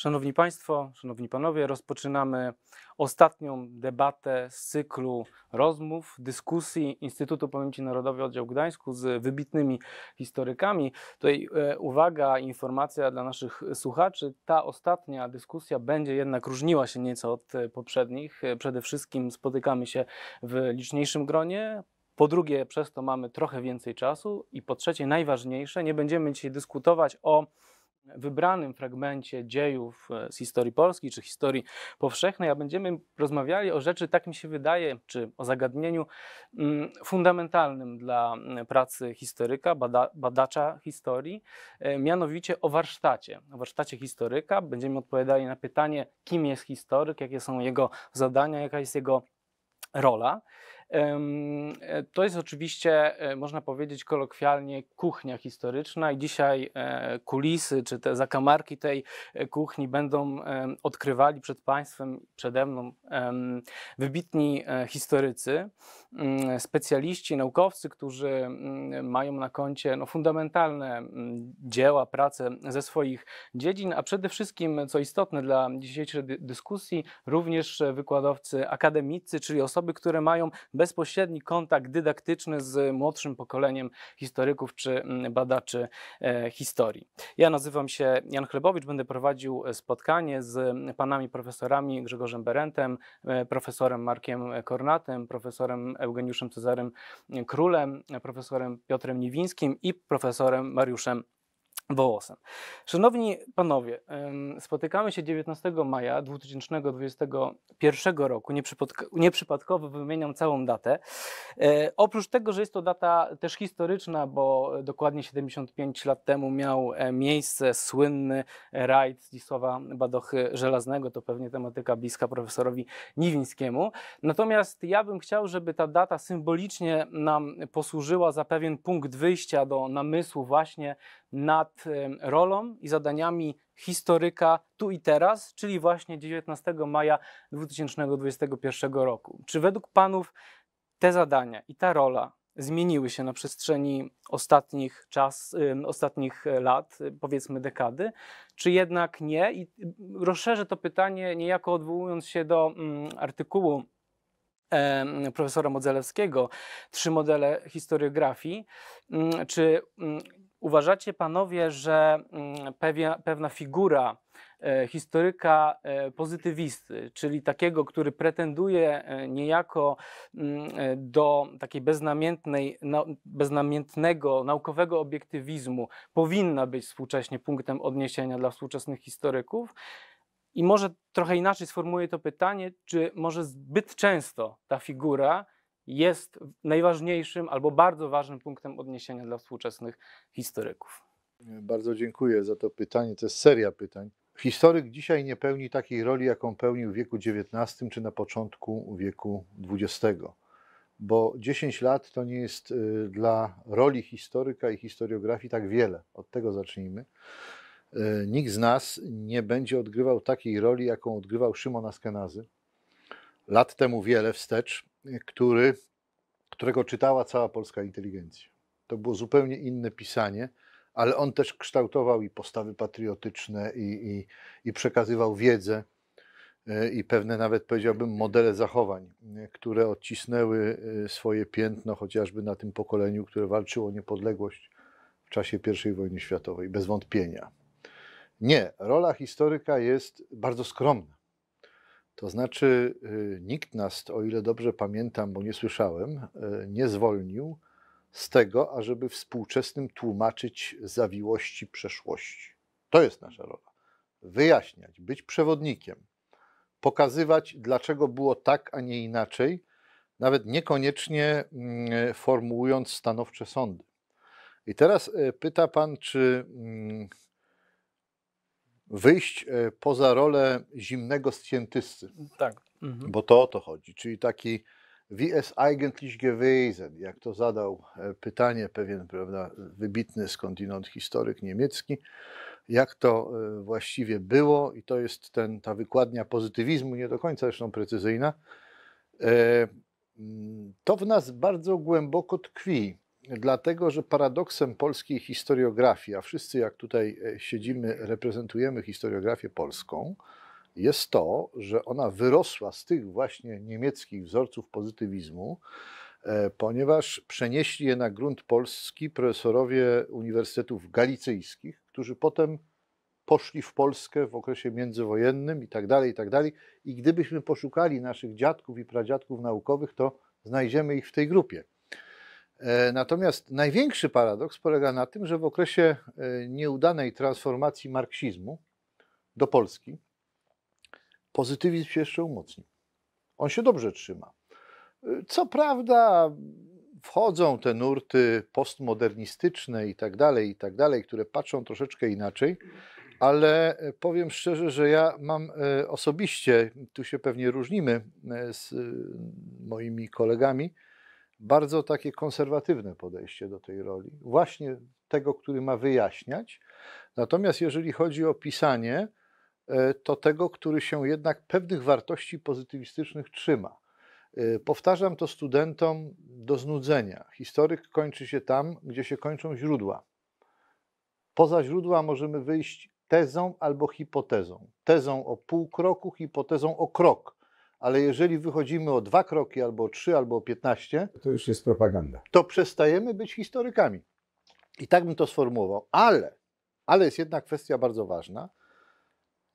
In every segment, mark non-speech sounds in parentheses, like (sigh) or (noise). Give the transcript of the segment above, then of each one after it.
Szanowni Państwo, Szanowni Panowie, rozpoczynamy ostatnią debatę z cyklu rozmów, dyskusji Instytutu Pamięci Narodowej Oddział Gdańsku z wybitnymi historykami. Tutaj e, uwaga, informacja dla naszych słuchaczy. Ta ostatnia dyskusja będzie jednak różniła się nieco od e, poprzednich. E, przede wszystkim spotykamy się w liczniejszym gronie. Po drugie, przez to mamy trochę więcej czasu. I po trzecie, najważniejsze, nie będziemy dzisiaj dyskutować o wybranym fragmencie dziejów e, z historii Polski czy historii powszechnej, a będziemy rozmawiali o rzeczy, tak mi się wydaje, czy o zagadnieniu mm, fundamentalnym dla mm, pracy historyka, bada, badacza historii, e, mianowicie o warsztacie. O warsztacie historyka będziemy odpowiadali na pytanie, kim jest historyk, jakie są jego zadania, jaka jest jego rola. E, to jest oczywiście, e, można powiedzieć kolokwialnie, kuchnia historyczna i dzisiaj e, kulisy czy te zakamarki tej kuchni będą odkrywali przed Państwem, przede mną wybitni historycy, mm, specjaliści, naukowcy, którzy mm, mają na koncie no, fundamentalne mm, dzieła, prace ze swoich dziedzin, a przede wszystkim, co istotne dla dzisiejszej dyskusji, również wykładowcy akademicy, czyli osoby, które mają bezpośredni kontakt dydaktyczny z młodszym pokoleniem historyków czy mm, badaczy e, historii. Ja nazywam się Jan Chlebowicz, będę prowadził spotkanie z panami profesorami Grzegorzem Berentem, e, profesorem Markiem Kornatem, profesorem Eugeniuszem Cezarym Królem, profesorem Piotrem Niwińskim i profesorem Mariuszem Wołosem. Szanowni panowie, spotykamy się 19 maja 2021 roku. Nieprzypadkowo wymieniam całą datę. E, oprócz tego, że jest to data też historyczna, bo dokładnie 75 lat temu miał e, miejsce słynny rajd Zdzisława Badochy Żelaznego, to pewnie tematyka bliska profesorowi Niwińskiemu. Natomiast ja bym chciał, żeby ta data symbolicznie nam posłużyła za pewien punkt wyjścia do namysłu właśnie nad rolą i zadaniami historyka tu i teraz, czyli właśnie 19 maja 2021 roku. Czy według Panów te zadania i ta rola zmieniły się na przestrzeni ostatnich czas, ostatnich lat, powiedzmy dekady, czy jednak nie? I rozszerzę to pytanie niejako odwołując się do mm, artykułu profesora Modzelewskiego, trzy modele historiografii. Mm, czy mm, Uważacie panowie, że mm, pewia, pewna figura e, historyka e, pozytywisty, czyli takiego, który pretenduje e, niejako mm, do takiej beznamiętnej, beznamiętnego naukowego obiektywizmu, powinna być współcześnie punktem odniesienia dla współczesnych historyków? I może trochę inaczej sformułuję to pytanie, czy może zbyt często ta figura jest najważniejszym albo bardzo ważnym punktem odniesienia dla współczesnych historyków. Bardzo dziękuję za to pytanie. To jest seria pytań. Historyk dzisiaj nie pełni takiej roli, jaką pełnił w wieku XIX czy na początku wieku XX, bo 10 lat to nie jest y, dla roli historyka i historiografii tak wiele. Od tego zacznijmy. Y, nikt z nas nie będzie odgrywał takiej roli, jaką odgrywał Szymon Askenazy. Lat temu wiele wstecz, który, którego czytała cała polska inteligencja. To było zupełnie inne pisanie, ale on też kształtował i postawy patriotyczne, i, i, i przekazywał wiedzę, e, i pewne nawet powiedziałbym modele zachowań, e, które odcisnęły e, swoje piętno chociażby na tym pokoleniu, które walczyło o niepodległość w czasie I wojny światowej, bez wątpienia. Nie, rola historyka jest bardzo skromna. To znaczy, y, nikt nas, o ile dobrze pamiętam, bo nie słyszałem, y, nie zwolnił z tego, ażeby współczesnym tłumaczyć zawiłości przeszłości. To jest nasza rola. Wyjaśniać, być przewodnikiem, pokazywać, dlaczego było tak, a nie inaczej, nawet niekoniecznie mm, formułując stanowcze sądy. I teraz y, pyta Pan, czy mm, wyjść e, poza rolę zimnego scjentysty. Tak. Mhm. Bo to o to chodzi. Czyli taki wie es eigentlich gewesen, jak to zadał e, pytanie pewien prawda, wybitny skądinąd historyk niemiecki, jak to e, właściwie było i to jest ten, ta wykładnia pozytywizmu, nie do końca zresztą precyzyjna, to w nas bardzo głęboko tkwi. Dlatego że paradoksem polskiej historiografii, a wszyscy jak tutaj e, siedzimy, reprezentujemy historiografię polską, jest to, że ona wyrosła z tych właśnie niemieckich wzorców pozytywizmu, e, ponieważ przenieśli je na grunt polski profesorowie uniwersytetów galicyjskich, którzy potem poszli w Polskę w okresie międzywojennym i tak dalej, i tak dalej. I gdybyśmy poszukali naszych dziadków i pradziadków naukowych, to znajdziemy ich w tej grupie. E, natomiast największy paradoks polega na tym, że w okresie e, nieudanej transformacji marksizmu do Polski pozytywizm się jeszcze umocnił. On się dobrze trzyma. E, co prawda, wchodzą te nurty postmodernistyczne i tak dalej, i tak dalej, które patrzą troszeczkę inaczej, ale powiem szczerze, że ja mam osobiście, tu się pewnie różnimy z moimi kolegami, bardzo takie konserwatywne podejście do tej roli, właśnie tego, który ma wyjaśniać. Natomiast jeżeli chodzi o pisanie, e, to tego, który się jednak pewnych wartości pozytywistycznych trzyma. E, powtarzam to studentom do znudzenia. Historyk kończy się tam, gdzie się kończą źródła. Poza źródła możemy wyjść tezą albo hipotezą. Tezą o pół kroku, hipotezą o krok ale jeżeli wychodzimy o dwa kroki, albo o trzy, albo o piętnaście, to już jest propaganda. To przestajemy być historykami. I tak bym to sformułował. Ale, ale jest jedna kwestia bardzo ważna.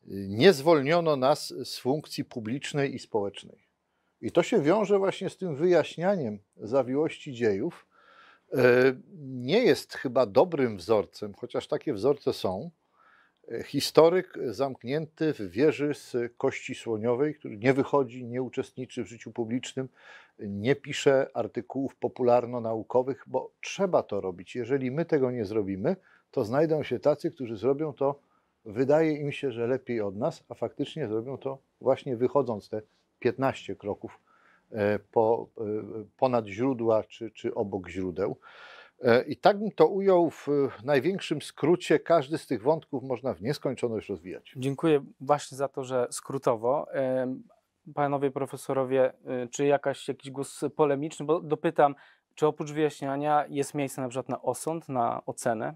Nie zwolniono nas z funkcji publicznej i społecznej. I to się wiąże właśnie z tym wyjaśnianiem zawiłości dziejów. E, nie jest chyba dobrym wzorcem, chociaż takie wzorce są, historyk zamknięty w wieży z kości słoniowej, który nie wychodzi, nie uczestniczy w życiu publicznym, nie pisze artykułów popularno-naukowych, bo trzeba to robić. Jeżeli my tego nie zrobimy, to znajdą się tacy, którzy zrobią to, wydaje im się, że lepiej od nas, a faktycznie zrobią to właśnie wychodząc te 15 kroków e, po, e, ponad źródła czy, czy obok źródeł. E, I tak bym to ujął w największym skrócie. Każdy z tych wątków można w nieskończoność rozwijać. Dziękuję właśnie za to, że skrótowo. Panowie profesorowie, y, czy jakaś, jakiś głos polemiczny, bo dopytam, czy oprócz wyjaśniania jest miejsce na przykład na osąd, na ocenę?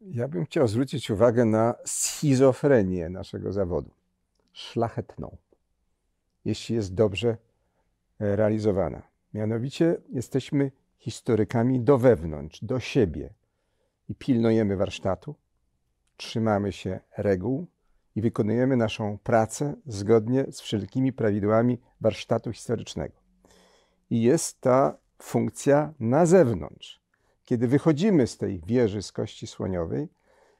Ja bym chciał zwrócić uwagę na schizofrenię naszego zawodu. Szlachetną, jeśli jest dobrze e, realizowana. Mianowicie jesteśmy historykami do wewnątrz, do siebie i pilnujemy warsztatu, trzymamy się reguł i wykonujemy naszą pracę zgodnie z wszelkimi prawidłami warsztatu historycznego. I jest ta funkcja na zewnątrz. Kiedy wychodzimy z tej wieży z kości słoniowej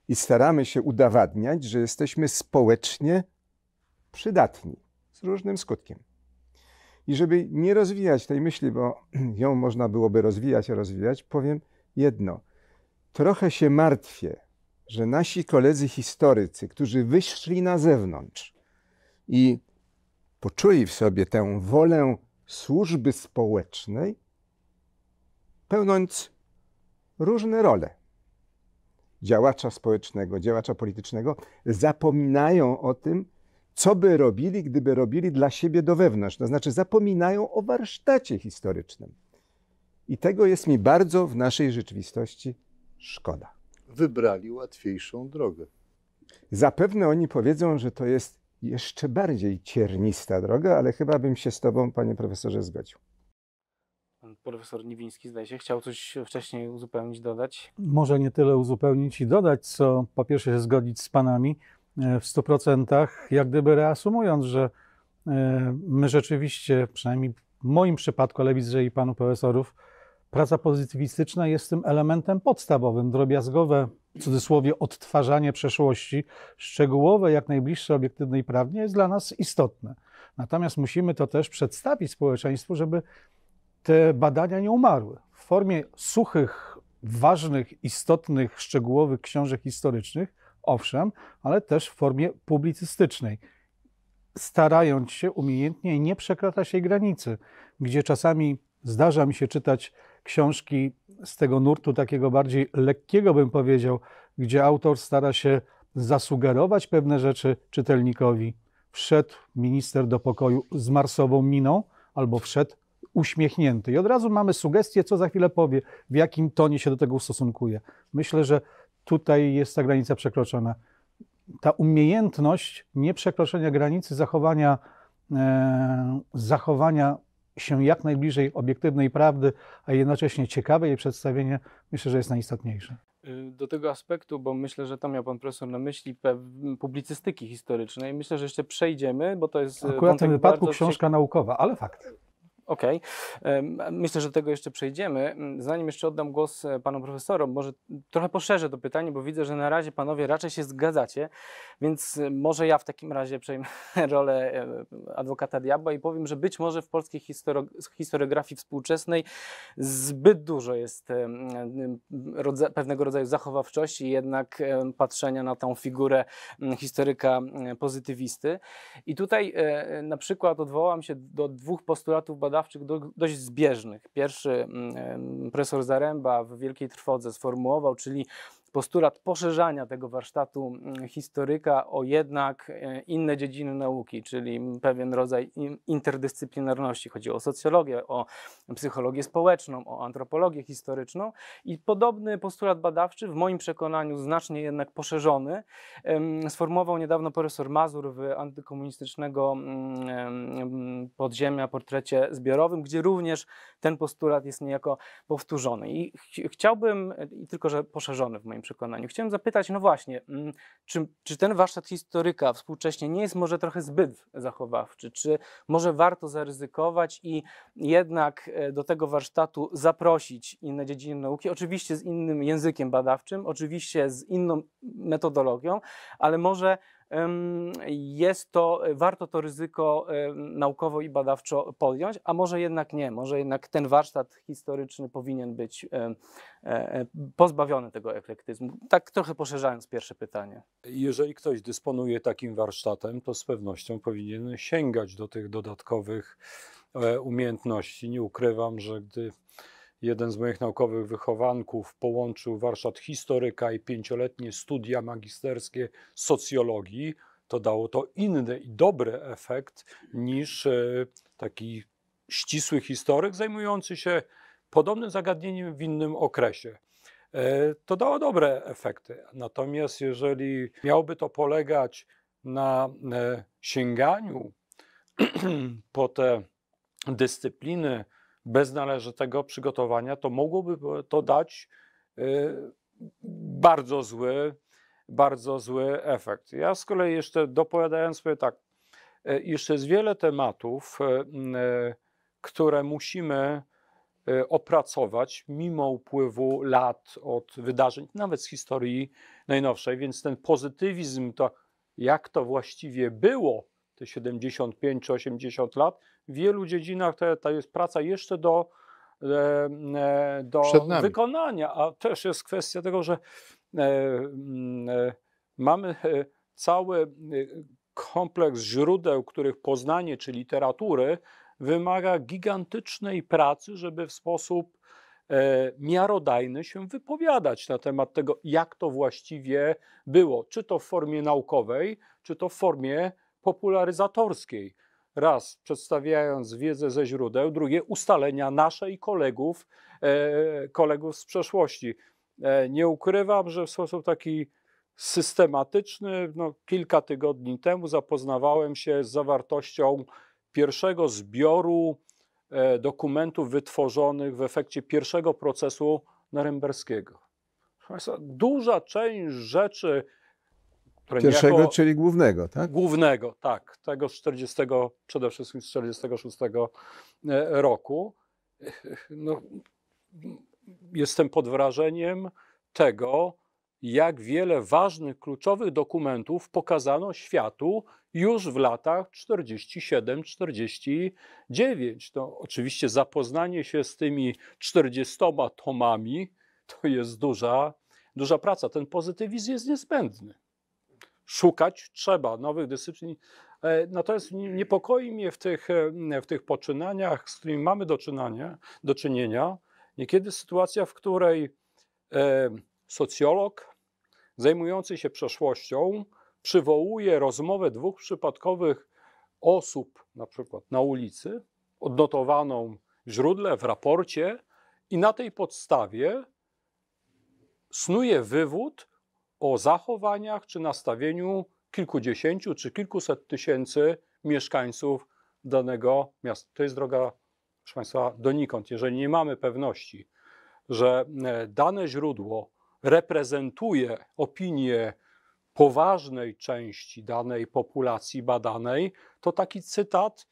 i staramy się udowadniać, że jesteśmy społecznie przydatni, z różnym skutkiem. I żeby nie rozwijać tej myśli, bo (clears throat) ją można byłoby rozwijać, rozwijać, powiem jedno. Trochę się martwię, że nasi koledzy historycy, którzy wyszli na zewnątrz i poczuli w sobie tę wolę służby społecznej, pełniąc różne role działacza społecznego, działacza politycznego, zapominają o tym, co by robili, gdyby robili dla siebie do wewnątrz. To znaczy zapominają o warsztacie historycznym. I tego jest mi bardzo w naszej rzeczywistości szkoda. Wybrali łatwiejszą drogę. Zapewne oni powiedzą, że to jest jeszcze bardziej ciernista droga, ale chyba bym się z Tobą, panie profesorze, zgodził. Pan profesor Niwiński, zdaje się, chciał coś wcześniej uzupełnić, dodać? Może nie tyle uzupełnić i dodać, co po pierwsze się zgodzić z Panami, w 100%, jak gdyby reasumując, że e, my rzeczywiście, przynajmniej w moim przypadku, ale widzę, i panu profesorów, praca pozytywistyczna jest tym elementem podstawowym, drobiazgowe, w cudzysłowie, odtwarzanie przeszłości, szczegółowe, jak najbliższe obiektywnej prawnie, jest dla nas istotne. Natomiast musimy to też przedstawić społeczeństwu, żeby te badania nie umarły. W formie suchych, ważnych, istotnych, szczegółowych książek historycznych, owszem, ale też w formie publicystycznej, starając się umiejętnie nie przekraczać tej granicy, gdzie czasami zdarza mi się czytać książki z tego nurtu takiego bardziej lekkiego, bym powiedział, gdzie autor stara się zasugerować pewne rzeczy czytelnikowi. Wszedł minister do pokoju z marsową miną, albo wszedł uśmiechnięty i od razu mamy sugestię, co za chwilę powie, w jakim tonie się do tego ustosunkuje. Myślę, że tutaj jest ta granica przekroczona. Ta umiejętność nieprzekroczenia granicy, zachowania, e, zachowania się jak najbliżej obiektywnej prawdy, a jednocześnie ciekawe jej przedstawienie, myślę, że jest najistotniejsze. Y, Do tego aspektu, bo myślę, że to miał pan profesor na myśli publicystyki historycznej. Myślę, że jeszcze przejdziemy, bo to jest. y, Akurat w tym wypadku książka naukowa, ale fakt. Okej. Em, Myślę, że do tego jeszcze przejdziemy. Mm, Zanim jeszcze oddam głos e, panom profesorom, może trochę poszerzę to pytanie, bo widzę, że na razie panowie raczej się zgadzacie, więc e, może ja w takim razie przejmę (laughs) rolę e, adwokata diabła i powiem, że być może w polskiej histori- historiografii współczesnej zbyt dużo jest pewnego rodzaju zachowawczości i jednak patrzenia na tą figurę historyka pozytywisty. I tutaj na przykład odwołam się do dwóch postulatów badawczych do, dość zbieżnych. Pierwszy mm, em, profesor Zaręba w Wielkiej Trwodze sformułował, czyli postulat poszerzania tego warsztatu mm, historyka o jednak e, inne dziedziny nauki, czyli pewien rodzaj in- interdyscyplinarności. Chodzi o socjologię, o psychologię społeczną, o antropologię historyczną i podobny postulat badawczy, w moim przekonaniu znacznie jednak poszerzony, sformułował niedawno profesor Mazur w antykomunistycznego mm, em, podziemia portrecie zbiorowym, gdzie również ten postulat jest niejako powtórzony. I ch- chciałbym, i tylko że poszerzony w moim przekonaniu, chciałem zapytać, no właśnie, mm, czy, czy ten warsztat historyka współcześnie nie jest może trochę zbyt zachowawczy? Czy może warto zaryzykować i jednak e, do tego warsztatu zaprosić inne dziedziny nauki, oczywiście z innym językiem badawczym, oczywiście z inną metodologią, ale może jest to, warto to ryzyko naukowo i badawczo podjąć, a może jednak nie, może jednak ten warsztat historyczny powinien być e, e, pozbawiony tego eklektyzmu. Tak trochę poszerzając pierwsze pytanie. Jeżeli ktoś dysponuje takim warsztatem, to z pewnością powinien sięgać do tych dodatkowych e, umiejętności. Nie ukrywam, że gdy jeden z moich naukowych wychowanków połączył warsztat historyka i pięcioletnie studia magisterskie socjologii, to dało to inny i dobry efekt niż e, taki ścisły historyk zajmujący się podobnym zagadnieniem w innym okresie. E, To dało dobre efekty. Natomiast jeżeli miałoby to polegać na e, sięganiu (clears throat) po te dyscypliny bez należytego przygotowania, to mogłoby to dać e, bardzo zły, bardzo zły efekt. Ja z kolei jeszcze dopowiadając sobie tak, e, jeszcze jest wiele tematów, e, które musimy opracować mimo upływu lat od wydarzeń, nawet z historii najnowszej, więc ten pozytywizm, to jak to właściwie było te 75 czy 80 lat, w wielu dziedzinach to, to jest praca jeszcze do, e, e, do wykonania, a też jest kwestia tego, że e, mm, mamy cały kompleks źródeł, których poznanie czy literatury wymaga gigantycznej pracy, żeby w sposób miarodajny się wypowiadać na temat tego, jak to właściwie było, czy to w formie naukowej, czy to w formie popularyzatorskiej. Raz przedstawiając wiedzę ze źródeł, drugie ustalenia nasze i kolegów, e, kolegów z przeszłości. E, nie ukrywam, że w sposób taki systematyczny, no, kilka tygodni temu zapoznawałem się z zawartością pierwszego zbioru e, dokumentów wytworzonych w efekcie pierwszego procesu norymberskiego. Duża część rzeczy, Pierwszego, czyli głównego, tak? głównego, tak, tego z 40, przede wszystkim z 46 e, roku, no, jestem pod wrażeniem tego, jak wiele ważnych, kluczowych dokumentów pokazano światu już w latach 47-49. No, oczywiście zapoznanie się z tymi 40 tomami to jest duża, duża praca. Ten pozytywizm jest niezbędny. Szukać trzeba nowych dyscyplin. E, Natomiast nie- niepokoi mnie w tych, e, w tych poczynaniach, z którymi mamy do czynienia, do czynienia niekiedy sytuacja, w której e, socjolog zajmujący się przeszłością przywołuje rozmowę dwóch przypadkowych osób, na przykład na ulicy, odnotowaną w źródle, w raporcie i na tej podstawie snuje wywód o zachowaniach czy nastawieniu kilkudziesięciu czy kilkuset tysięcy mieszkańców danego miasta. To jest droga, proszę Państwa, donikąd. Jeżeli nie mamy pewności, że e, dane źródło reprezentuje opinię poważnej części danej populacji badanej, to taki cytat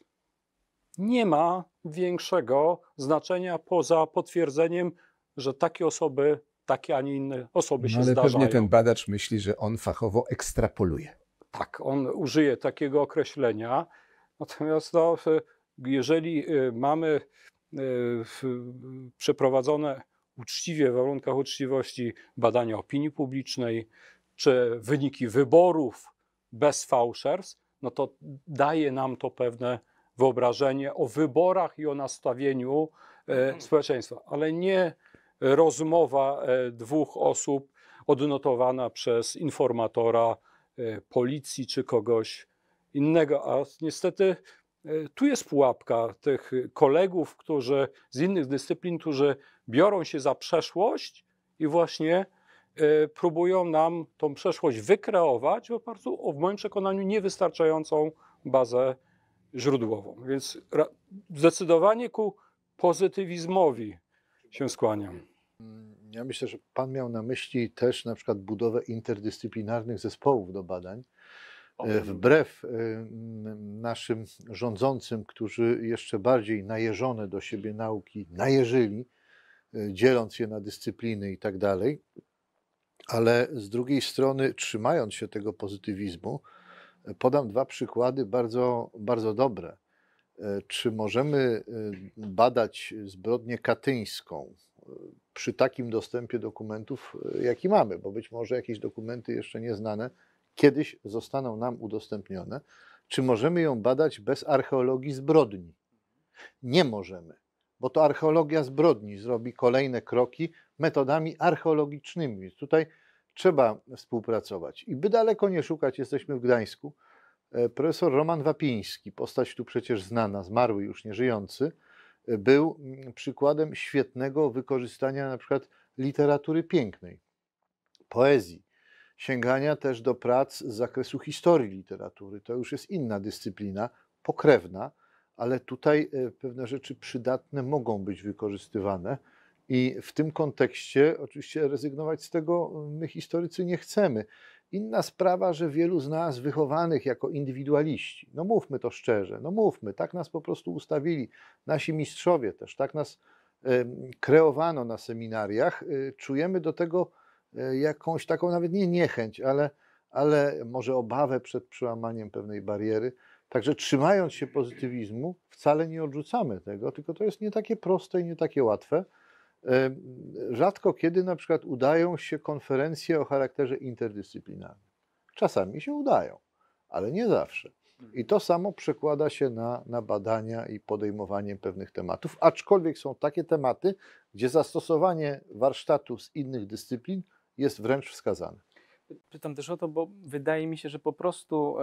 nie ma większego znaczenia poza potwierdzeniem, że takie osoby, takie, a nie inne osoby się No, ale zdarzają. pewnie ten badacz myśli, że on fachowo ekstrapoluje. Tak, on użyje takiego określenia. Natomiast no, jeżeli y, mamy y, przeprowadzone uczciwie, w warunkach uczciwości badania opinii publicznej, czy wyniki wyborów bez fałszerstw, no to daje nam to pewne wyobrażenie o wyborach i o nastawieniu e, społeczeństwa, ale nie rozmowa e, dwóch osób odnotowana przez informatora e, policji czy kogoś innego. A niestety e, tu jest pułapka tych kolegów, którzy z innych dyscyplin, którzy biorą się za przeszłość i właśnie próbują nam tą przeszłość wykreować w oparciu o, w moim przekonaniu, niewystarczającą bazę źródłową. Więc zdecydowanie ku pozytywizmowi się skłaniam. Mm, Ja myślę, że Pan miał na myśli też na przykład budowę interdyscyplinarnych zespołów do badań. E, Wbrew e, naszym rządzącym, którzy jeszcze bardziej najeżone do siebie nauki najeżyli, e, dzieląc je na dyscypliny i tak dalej, ale z drugiej strony, trzymając się tego pozytywizmu, podam dwa przykłady bardzo, bardzo dobre. E, Czy możemy e, badać zbrodnię katyńską e, przy takim dostępie dokumentów, jaki mamy? Bo być może jakieś dokumenty jeszcze nieznane kiedyś zostaną nam udostępnione. Czy możemy ją badać bez archeologii zbrodni? Nie możemy, bo to archeologia zbrodni zrobi kolejne kroki metodami archeologicznymi. Więc tutaj trzeba współpracować. I by daleko nie szukać, jesteśmy w Gdańsku. E, Profesor Roman Wapiński, postać tu przecież znana, zmarły już nieżyjący, e, był mm, przykładem świetnego wykorzystania na przykład literatury pięknej, poezji, sięgania też do prac z zakresu historii literatury. To już jest inna dyscyplina, pokrewna, ale tutaj e, pewne rzeczy przydatne mogą być wykorzystywane. I w tym kontekście oczywiście rezygnować z tego my historycy nie chcemy. Inna sprawa, że wielu z nas wychowanych jako indywidualiści, no mówmy to szczerze, no mówmy, tak nas po prostu ustawili nasi mistrzowie też, tak nas kreowano na seminariach, y, czujemy do tego y, jakąś taką nawet nie niechęć, ale, ale może obawę przed przełamaniem pewnej bariery. Także trzymając się pozytywizmu, wcale nie odrzucamy tego, tylko to jest nie takie proste i nie takie łatwe. Rzadko kiedy na przykład udają się konferencje o charakterze interdyscyplinarnym. Czasami się udają, ale nie zawsze. I to samo przekłada się na, na badania i podejmowanie pewnych tematów, aczkolwiek są takie tematy, gdzie zastosowanie warsztatów z innych dyscyplin jest wręcz wskazane. Pytam też o to, bo wydaje mi się, że po prostu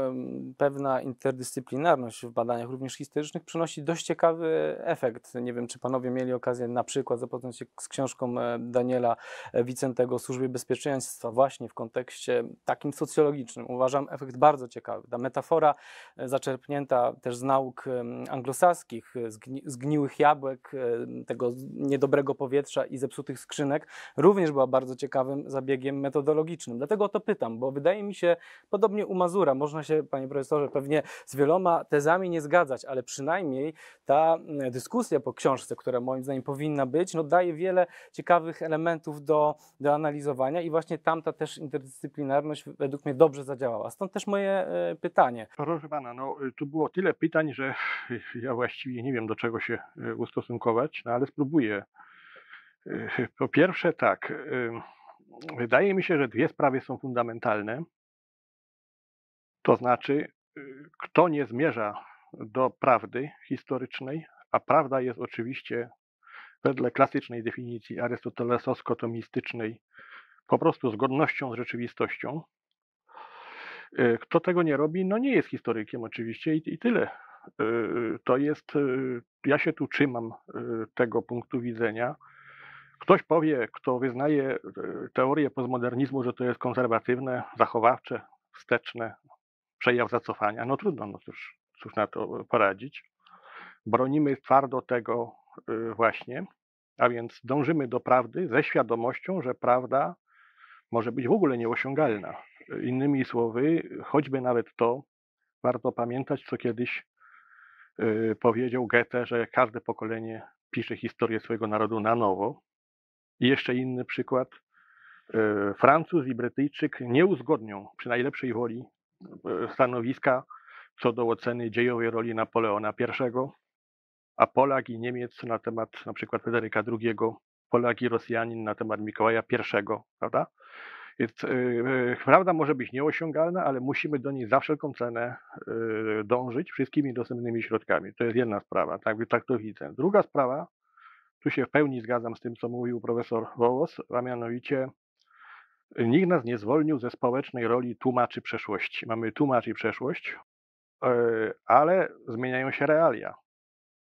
pewna interdyscyplinarność w badaniach, również historycznych, przynosi dość ciekawy efekt. Nie wiem, czy panowie mieli okazję na przykład zapoznać się z książką e, Daniela e, Wicentego o służbie bezpieczeństwa, właśnie w kontekście takim socjologicznym. Uważam efekt bardzo ciekawy. Ta metafora e, zaczerpnięta też z nauk anglosaskich, e, zgni- zgniłych jabłek, e, tego z- niedobrego powietrza i zepsutych skrzynek, również była bardzo ciekawym zabiegiem metodologicznym. Dlatego to pytam, bo wydaje mi się, podobnie u Mazura, można się, panie profesorze, pewnie z wieloma tezami nie zgadzać, ale przynajmniej ta mm, dyskusja po książce, która moim zdaniem powinna być, no daje wiele ciekawych elementów do, do analizowania i właśnie tamta też interdyscyplinarność według mnie dobrze zadziałała. Stąd też moje e, pytanie. Proszę pana, no y, tu było tyle pytań, że (laughs) ja właściwie nie wiem do czego się y, ustosunkować, no ale spróbuję. Y, Po pierwsze tak, wydaje mi się, że dwie sprawy są fundamentalne. To znaczy, y, kto nie zmierza do prawdy historycznej, a prawda jest oczywiście wedle klasycznej definicji arystotelesowsko-tomistycznej po prostu zgodnością z rzeczywistością. Y, Kto tego nie robi, no nie jest historykiem oczywiście i, i tyle. y, to jest, ja się tu trzymam tego punktu widzenia. Ktoś powie, kto wyznaje y, teorię postmodernizmu, że to jest konserwatywne, zachowawcze, wsteczne, przejaw zacofania. No trudno, no cóż, cóż na to poradzić. Bronimy twardo tego y, właśnie, a więc dążymy do prawdy ze świadomością, że prawda może być w ogóle nieosiągalna. Innymi słowy, choćby nawet to, warto pamiętać, co kiedyś powiedział Goethe, że każde pokolenie pisze historię swojego narodu na nowo. I jeszcze inny przykład. y, Francuz i Brytyjczyk nie uzgodnią przy najlepszej woli y, stanowiska co do oceny dziejowej roli Napoleona I, a Polak i Niemiec na temat przykład Fryderyka II, Polak i Rosjanin na temat Mikołaja I, prawda? Więc y, prawda może być nieosiągalna, ale musimy do niej za wszelką cenę dążyć wszystkimi dostępnymi środkami. To jest jedna sprawa, tak, tak to widzę. Druga sprawa, tu się w pełni zgadzam z tym, co mówił profesor Wołos, a mianowicie nikt nas nie zwolnił ze społecznej roli tłumaczy przeszłości. Mamy tłumacz i przeszłość, y, ale zmieniają się realia.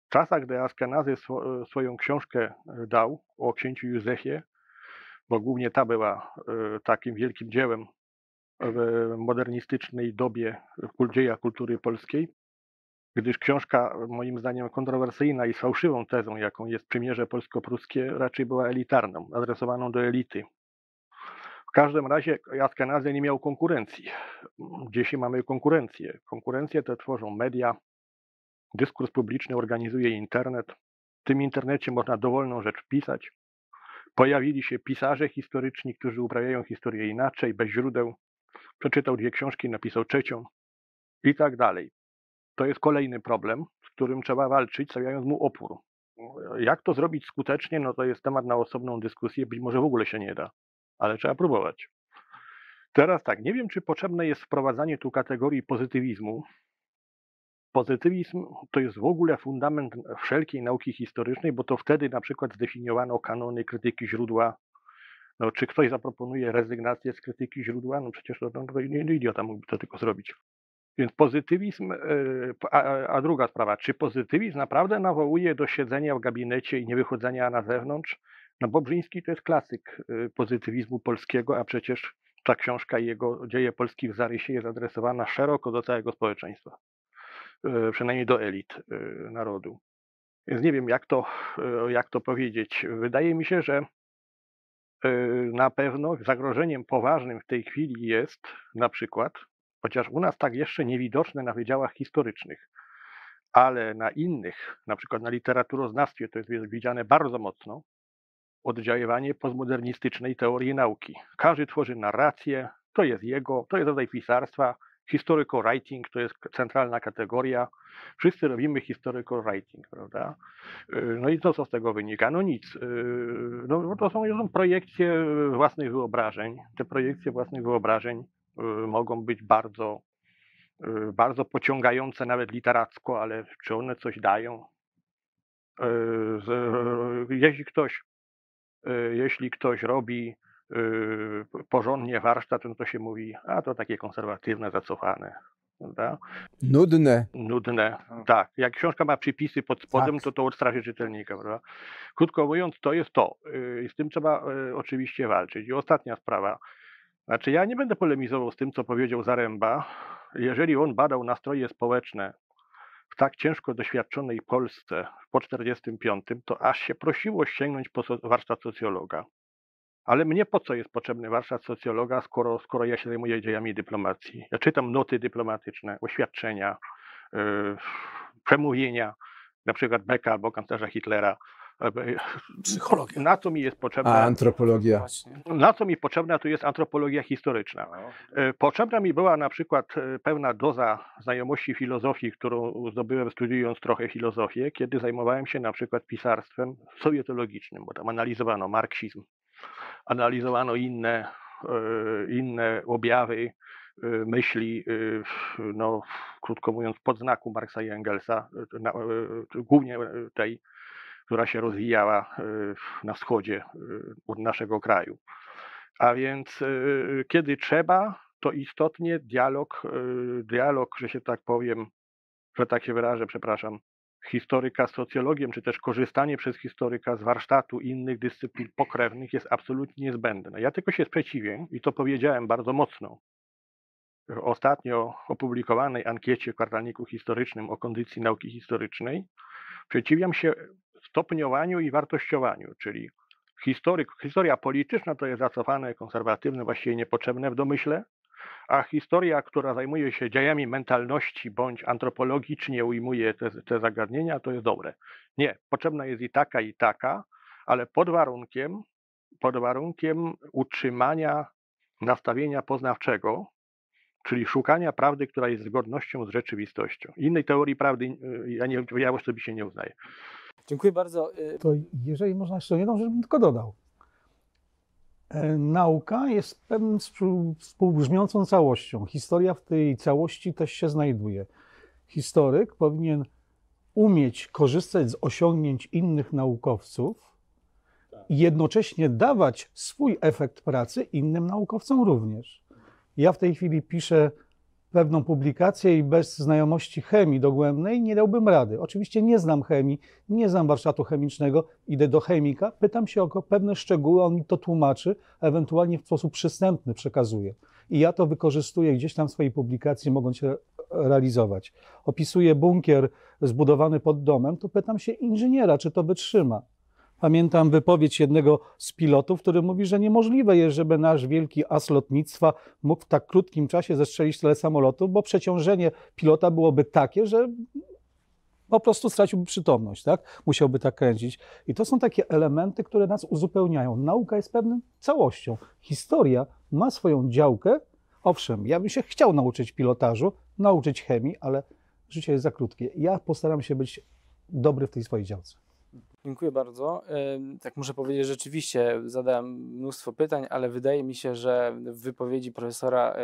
W czasach, gdy Askenazy swo, swoją książkę y, dał o księciu Józefie, bo głównie ta była y, takim wielkim dziełem w modernistycznej dobie kul- dzieja kultury polskiej, gdyż książka moim zdaniem kontrowersyjna i z fałszywą tezą, jaką jest Przymierze Polsko-Pruskie, raczej była elitarną, adresowaną do elity. W każdym razie Askenazy nie miał konkurencji. Dzisiaj mamy konkurencję. Konkurencję tę tworzą media, dyskurs publiczny organizuje internet. W tym internecie można dowolną rzecz wpisać. Pojawili się pisarze historyczni, którzy uprawiają historię inaczej, bez źródeł. Przeczytał dwie książki, napisał trzecią i tak dalej. To jest kolejny problem, z którym trzeba walczyć, stawiając mu opór. Jak to zrobić skutecznie, no to jest temat na osobną dyskusję, być może w ogóle się nie da, ale trzeba próbować. Teraz tak, nie wiem, czy potrzebne jest wprowadzanie tu kategorii pozytywizmu. Pozytywizm to jest w ogóle fundament wszelkiej nauki historycznej, bo to wtedy na przykład zdefiniowano kanony krytyki źródła. No, czy ktoś zaproponuje rezygnację z krytyki źródła? No przecież to, no, to idiota mógłby to tylko zrobić. Więc pozytywizm, e, a, a druga sprawa, czy pozytywizm naprawdę nawołuje do siedzenia w gabinecie i nie wychodzenia na zewnątrz? No Bobrzyński to jest klasyk e, pozytywizmu polskiego, a przecież ta książka i jego dzieje Polski w zarysie jest adresowana szeroko do całego społeczeństwa, e, przynajmniej do elit narodu. Więc nie wiem, jak to, jak to powiedzieć. Wydaje mi się, że na pewno zagrożeniem poważnym w tej chwili jest na przykład, chociaż u nas tak jeszcze niewidoczne na wydziałach historycznych, ale na innych, na przykład na literaturoznawstwie, to jest widziane bardzo mocno, oddziaływanie postmodernistycznej teorii nauki. Każdy tworzy narrację, to jest jego, to jest rodzaj pisarstwa, historical writing to jest centralna kategoria. Wszyscy robimy historical writing, prawda? Y, No i to co z tego wynika? No nic. Y, No to są, są projekcje własnych wyobrażeń. Te projekcje własnych wyobrażeń mogą być bardzo, y, bardzo pociągające nawet literacko, ale czy one coś dają? Y, Jeśli ktoś y, jeśli ktoś robi y, porządnie warsztat, no to się mówi, a to takie konserwatywne, zacofane. Prawda? Nudne. Nudne. Tak. Jak książka ma przypisy pod spodem, Tak. to to odstraszy czytelnika. Prawda? Krótko mówiąc, to jest to. Y, I z tym trzeba y, oczywiście walczyć. I ostatnia sprawa. Znaczy, ja nie będę polemizował z tym, co powiedział Zaręba. Jeżeli on badał nastroje społeczne w tak ciężko doświadczonej Polsce po 45, to aż się prosiło sięgnąć po warsztat socjologa. Ale mnie po co jest potrzebny warsztat socjologa, skoro, skoro ja się zajmuję dziejami dyplomacji? Ja czytam noty dyplomatyczne, oświadczenia, yy, przemówienia, na przykład Becka albo kanclerza Hitlera. Yy, Psychologia. Na co mi jest A potrzebna? antropologia. Właśnie. Na co mi potrzebna tu jest antropologia historyczna? E, Potrzebna mi była na przykład e, pewna doza znajomości filozofii, którą zdobyłem studiując trochę filozofię, kiedy zajmowałem się na przykład pisarstwem sowietologicznym, bo tam analizowano marksizm, analizowano inne, e, inne objawy e, myśli, e, no, krótko mówiąc, pod znaku Marksa i Engelsa, e, na- e, głównie e, tej, która się rozwijała e, na wschodzie e, od naszego kraju. A więc y, kiedy trzeba, to istotnie dialog, dialog, że się tak powiem, że tak się wyrażę, przepraszam, historyka z socjologiem, czy też korzystanie przez historyka z warsztatu innych dyscyplin pokrewnych jest absolutnie niezbędne. Ja tylko się sprzeciwię i to powiedziałem bardzo mocno w ostatnio opublikowanej ankiecie w kwartalniku historycznym o kondycji nauki historycznej. Sprzeciwiam się stopniowaniu i wartościowaniu, czyli historyk, historia polityczna to jest zacofane, konserwatywne, właściwie niepotrzebne w domyśle, a historia, która zajmuje się dziejami mentalności bądź antropologicznie ujmuje te, te zagadnienia, to jest dobre. Nie, potrzebna jest i taka, i taka, ale pod warunkiem, pod warunkiem utrzymania nastawienia poznawczego, czyli szukania prawdy, która jest zgodnością z rzeczywistością. Innej teorii prawdy y, ja, nie, ja osobiście nie uznaję. Dziękuję bardzo. Y, To jeżeli można jeszcze jedną rzecz bym tylko dodał. E, Nauka jest pewnym współ- współbrzmiącą całością. Historia w tej całości też się znajduje. Historyk powinien umieć korzystać z osiągnięć innych naukowców i jednocześnie dawać swój efekt pracy innym naukowcom również. Ja w tej chwili piszę pewną publikację i bez znajomości chemii dogłębnej nie dałbym rady. Oczywiście nie znam chemii, nie znam warsztatu chemicznego, idę do chemika, pytam się o pewne szczegóły, on mi to tłumaczy, ewentualnie w sposób przystępny przekazuje. I ja to wykorzystuję gdzieś tam w swojej publikacji, mogąc się realizować. Opisuję bunkier zbudowany pod domem, to pytam się inżyniera, czy to wytrzyma. Pamiętam wypowiedź jednego z pilotów, który mówi, że niemożliwe jest, żeby nasz wielki as lotnictwa mógł w tak krótkim czasie zestrzelić tyle samolotów, bo przeciążenie pilota byłoby takie, że po prostu straciłby przytomność, tak? Musiałby tak kręcić. I to są takie elementy, które nas uzupełniają. Nauka jest pewną całością. Historia ma swoją działkę. Owszem, ja bym się chciał nauczyć pilotażu, nauczyć chemii, ale życie jest za krótkie. Ja postaram się być dobry w tej swojej działce. Dziękuję bardzo. Tak muszę powiedzieć, rzeczywiście zadałem mnóstwo pytań, ale wydaje mi się, że w wypowiedzi profesora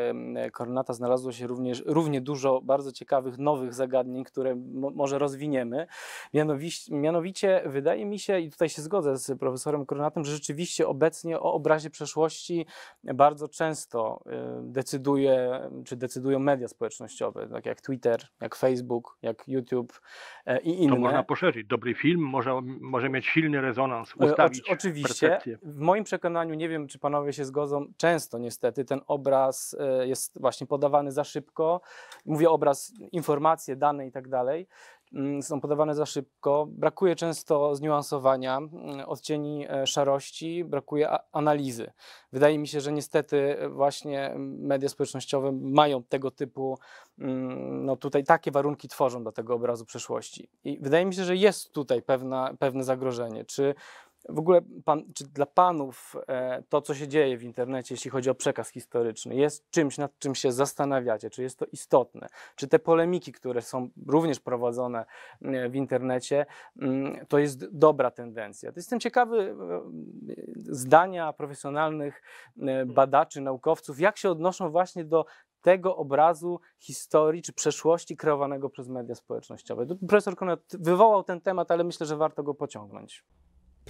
Kornata znalazło się również równie dużo bardzo ciekawych nowych zagadnień, które mo- może rozwiniemy. Mianowicie, mianowicie wydaje mi się, i tutaj się zgodzę z profesorem Kornatem, że rzeczywiście obecnie o obrazie przeszłości bardzo często decyduje, czy decydują media społecznościowe, tak jak Twitter, jak Facebook, jak YouTube e, i inne. To można poszerzyć. Dobry film może, może mieć silny rezonans, E, ustawić oczy- Oczywiście. percepcję. W moim przekonaniu, nie wiem czy panowie się zgodzą, często niestety ten obraz e, jest właśnie podawany za szybko. Mówię obraz, informacje, dane i tak dalej. Mm, Są podawane za szybko. Brakuje często zniuansowania, mm, odcieni e, szarości, brakuje analizy. Wydaje mi się, że niestety e, właśnie media społecznościowe mają tego typu, mm, no tutaj takie warunki tworzą do tego obrazu przeszłości. I wydaje mi się, że jest tutaj pewna, pewne zagrożenie. Czy w ogóle pan, czy dla panów e, to, co się dzieje w internecie, jeśli chodzi o przekaz historyczny, jest czymś, nad czym się zastanawiacie? Czy jest to istotne? Czy te polemiki, które są również prowadzone e, w internecie, mm, to jest dobra tendencja? To jestem ciekawy e, zdania profesjonalnych e, badaczy, naukowców, jak się odnoszą właśnie do tego obrazu historii czy przeszłości kreowanego przez media społecznościowe. Profesor Konrad wywołał ten temat, ale myślę, że warto go pociągnąć.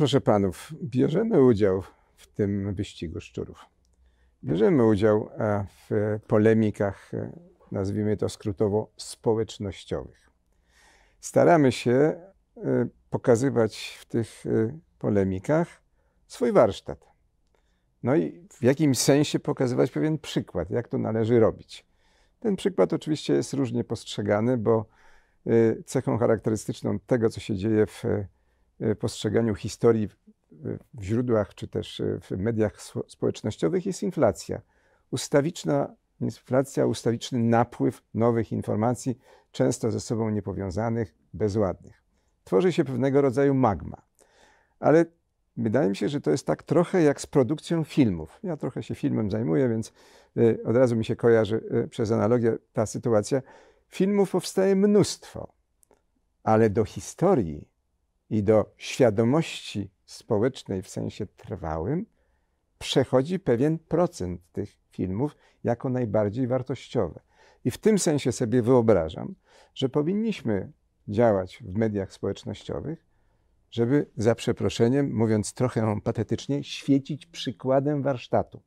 Proszę panów, bierzemy udział w tym wyścigu szczurów. Bierzemy udział e, w polemikach, e, nazwijmy to skrótowo, społecznościowych. Staramy się e, pokazywać w tych polemikach swój warsztat. No i w jakimś sensie pokazywać pewien przykład, jak to należy robić. Ten przykład oczywiście jest różnie postrzegany, bo cechą charakterystyczną tego, co się dzieje w postrzeganiu historii w- źródłach czy też e, w mediach spo- społecznościowych jest inflacja. Ustawiczna inflacja, ustawiczny napływ nowych informacji, często ze sobą niepowiązanych, bezładnych. Tworzy się pewnego rodzaju magma. Ale wydaje mi się, że to jest tak trochę jak z produkcją filmów. Ja trochę się filmem zajmuję, więc e, od razu mi się kojarzy e, przez analogię ta sytuacja. Filmów powstaje mnóstwo, ale do historii i do świadomości społecznej w sensie trwałym przechodzi pewien procent tych filmów jako najbardziej wartościowe. I w tym sensie sobie wyobrażam, że powinniśmy działać w mediach społecznościowych, żeby za przeproszeniem, mówiąc trochę patetycznie, świecić przykładem warsztatu.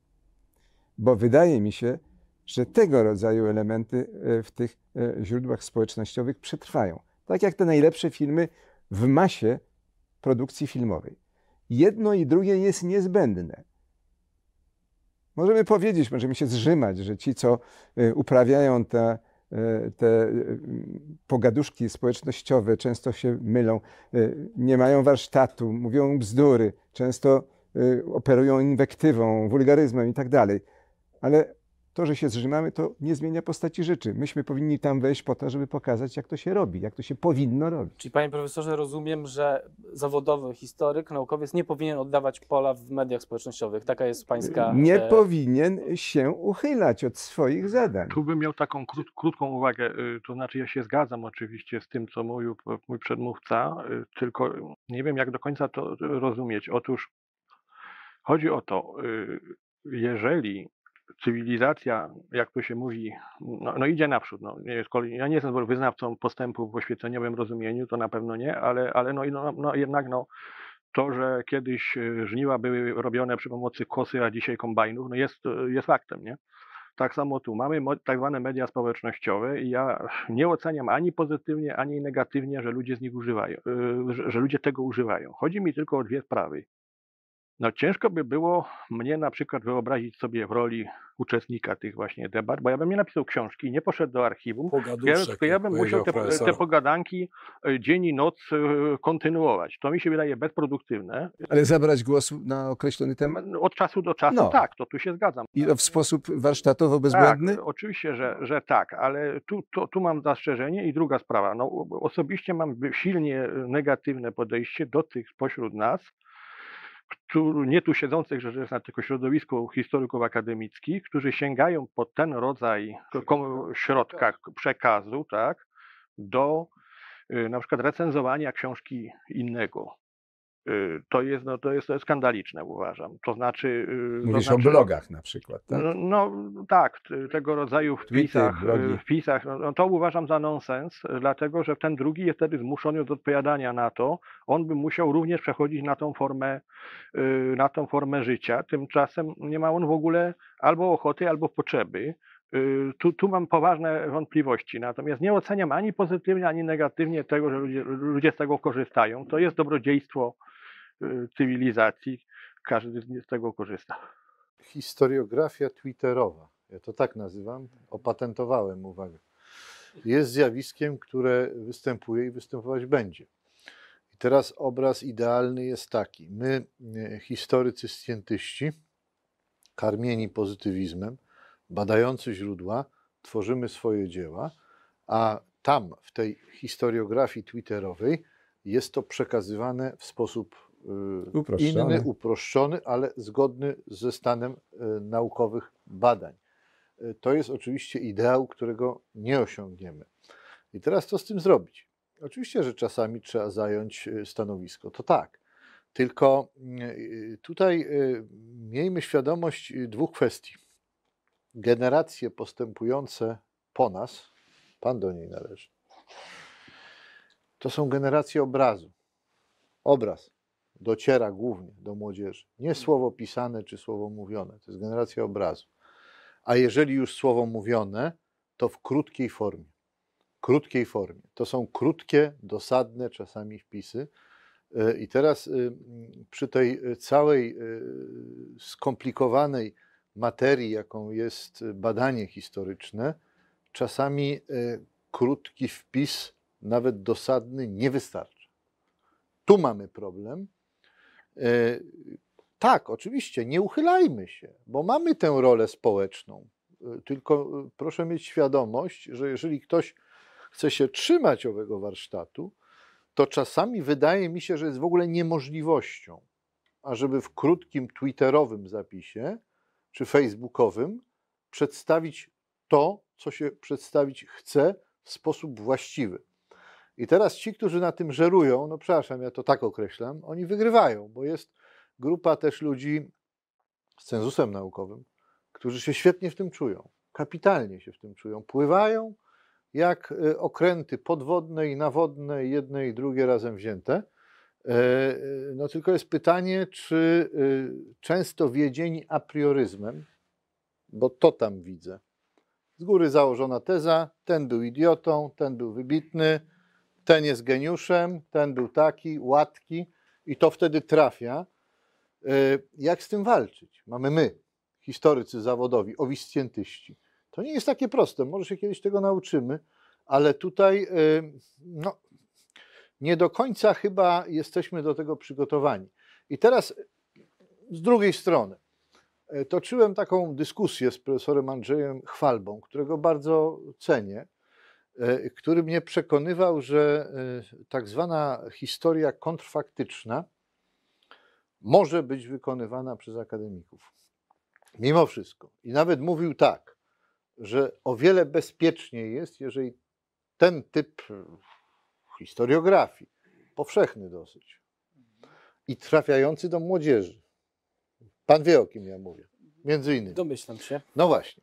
Bo wydaje mi się, że tego rodzaju elementy e, w tych e, źródłach społecznościowych przetrwają. Tak jak te najlepsze filmy w masie produkcji filmowej. Jedno i drugie jest niezbędne. Możemy powiedzieć, możemy się zrzymać, że ci, co e, uprawiają te, e, te e, pogaduszki społecznościowe, często się mylą, nie mają warsztatu, mówią bzdury, często operują inwektywą, wulgaryzmem i tak dalej. Ale to, że się zrzymamy, to nie zmienia postaci rzeczy. Myśmy powinni tam wejść po to, żeby pokazać, jak to się robi, jak to się powinno robić. Czyli panie profesorze, rozumiem, że zawodowy historyk, naukowiec nie powinien oddawać pola w mediach społecznościowych. Taka jest pańska... Nie e, powinien się uchylać od swoich zadań. Tu bym miał taką krót, krótką uwagę, y, to znaczy ja się zgadzam oczywiście z tym, co mówił mój przedmówca, y, tylko nie wiem jak do końca to rozumieć. Otóż chodzi o to, y, jeżeli cywilizacja, jak to się mówi, no, no idzie naprzód, no, ja nie jestem wyznawcą postępu w oświeceniowym rozumieniu, to na pewno nie, ale, ale no, no, no jednak no, to, że kiedyś y, żniwa były robione przy pomocy kosy, a dzisiaj kombajnów, no jest, jest faktem, nie? Tak samo tu mamy tak zwane media społecznościowe i ja nie oceniam ani pozytywnie, ani negatywnie, że ludzie z nich używają, y, że ludzie tego używają. Chodzi mi tylko o dwie sprawy. No ciężko by było mnie na przykład wyobrazić sobie w roli uczestnika tych właśnie debat, bo ja bym nie napisał książki, nie poszedł do archiwum, ja, ja bym musiał te, te pogadanki y, dzień i noc y, kontynuować. To mi się wydaje bezproduktywne. Ale zabrać głos na określony temat? Od czasu do czasu No. tak, to tu się zgadzam. I to w sposób warsztatowo bezbłędny? Tak, oczywiście, że, że tak, ale tu, tu, tu mam zastrzeżenie i druga sprawa. No, osobiście mam silnie negatywne podejście do tych spośród nas, którzy, nie tu siedzących, że jest na tylko środowisku historyków akademickich, którzy sięgają po ten rodzaj środka przekazu, tak, do y, na przykład recenzowania książki innego. Y, To jest, no, to jest, to jest skandaliczne, uważam. To znaczy. y, to Mówisz znaczy, o blogach na przykład, tak? no, no tak, tego rodzaju wpisach, blogi. y, wpisach no, no to uważam za nonsens, y, dlatego że ten drugi jest wtedy zmuszony do odpowiadania na to. On by musiał również przechodzić na tą formę, na tą formę życia. Tymczasem nie ma on w ogóle albo ochoty, albo potrzeby. Tu, tu mam poważne wątpliwości, natomiast nie oceniam ani pozytywnie, ani negatywnie tego, że ludzie, ludzie z tego korzystają. To jest dobrodziejstwo cywilizacji, każdy z tego korzysta. historiografia twitterowa, ja to tak nazywam, opatentowałem, uwagę, jest zjawiskiem, które występuje i występować będzie. I teraz obraz idealny jest taki. My, e, historycy scjentyści, karmieni pozytywizmem, badający źródła, tworzymy swoje dzieła, a tam, w tej historiografii twitterowej, jest to przekazywane w sposób y, Uproszczony. inny, uproszczony, ale zgodny ze stanem y, naukowych badań. Y, To jest oczywiście ideał, którego nie osiągniemy. I teraz co z tym zrobić? Oczywiście, że czasami trzeba zająć y, stanowisko, to tak. Tylko y, tutaj miejmy świadomość dwóch kwestii. Generacje postępujące po nas, pan do niej należy, to są generacje obrazu. Obraz dociera głównie do młodzieży. Nie słowo pisane czy słowo mówione, to jest generacja obrazu. A jeżeli już słowo mówione, to w krótkiej formie. Krótkiej formie. To są krótkie, dosadne czasami wpisy. Y, I teraz y, przy tej y, całej y, skomplikowanej materii, jaką jest badanie historyczne, czasami y, krótki wpis, nawet dosadny, nie wystarcza. Tu mamy problem. E, Tak, oczywiście, nie uchylajmy się, bo mamy tę rolę społeczną. E, Tylko e, proszę mieć świadomość, że jeżeli ktoś chce się trzymać owego warsztatu, to czasami wydaje mi się, że jest w ogóle niemożliwością, ażeby w krótkim twitterowym zapisie czy facebookowym przedstawić to, co się przedstawić chce w sposób właściwy. I teraz ci, którzy na tym żerują, no przepraszam, ja to tak określam, oni wygrywają, bo jest grupa też ludzi z cenzusem naukowym, którzy się świetnie w tym czują, kapitalnie się w tym czują, pływają jak e, okręty podwodne i nawodne, jedne i drugie razem wzięte. E, e, No tylko jest pytanie, czy e, często wiedzieni aprioryzmem, bo to tam widzę, z góry założona teza, ten był idiotą, ten był wybitny, ten jest geniuszem, ten był taki, łatki i to wtedy trafia. Y, Jak z tym walczyć? Mamy my, historycy zawodowi, owiscjentyści. To nie jest takie proste, może się kiedyś tego nauczymy, ale tutaj y, no, nie do końca chyba jesteśmy do tego przygotowani. I teraz z drugiej strony, e, toczyłem taką dyskusję z profesorem Andrzejem Chwalbą, którego bardzo cenię, który mnie przekonywał, że e, tak zwana historia kontrfaktyczna może być wykonywana przez akademików. Mimo wszystko. I nawet mówił tak, że o wiele bezpieczniej jest, jeżeli ten typ e, historiografii, powszechny dosyć i trafiający do młodzieży. Pan wie o kim ja mówię. Między innymi. Domyślam się. No właśnie.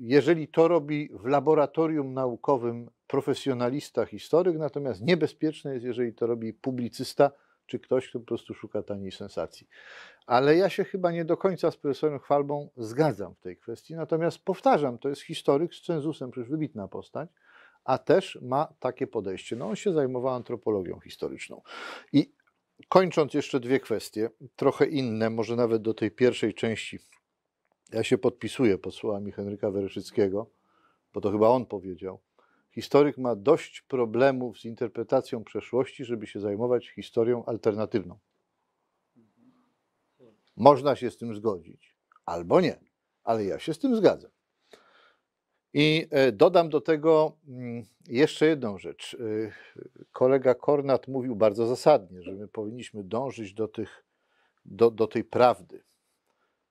Jeżeli to robi w laboratorium naukowym profesjonalista, historyk, natomiast niebezpieczne jest, jeżeli to robi publicysta czy ktoś, kto po prostu szuka taniej sensacji. Ale ja się chyba nie do końca z profesorem Chwalbą zgadzam w tej kwestii. Natomiast powtarzam, to jest historyk z cenzusem, przecież wybitna postać, a też ma takie podejście. No on się zajmował antropologią historyczną. I kończąc jeszcze dwie kwestie, trochę inne, może nawet do tej pierwszej części. Ja się podpisuję pod słowami Henryka Wereszyckiego, bo to chyba on powiedział. Historyk ma dość problemów z interpretacją przeszłości, żeby się zajmować historią alternatywną. Można się z tym zgodzić, albo nie, ale ja się z tym zgadzam. I e, dodam do tego mm, jeszcze jedną rzecz. E, Kolega Kornat mówił bardzo zasadnie, że my powinniśmy dążyć do, tych, do, do tej prawdy.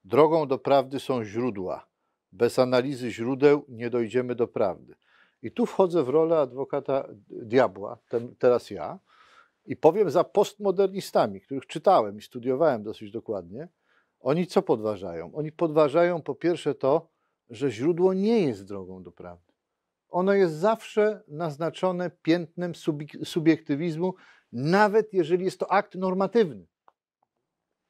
Drogą do prawdy są źródła. Bez analizy źródeł nie dojdziemy do prawdy. I tu wchodzę w rolę adwokata diabła, ten, teraz ja, i powiem za postmodernistami, których czytałem i studiowałem dosyć dokładnie. Oni co podważają? Oni podważają po pierwsze to, że źródło nie jest drogą do prawdy. Ono jest zawsze naznaczone piętnem subiektywizmu, nawet jeżeli jest to akt normatywny.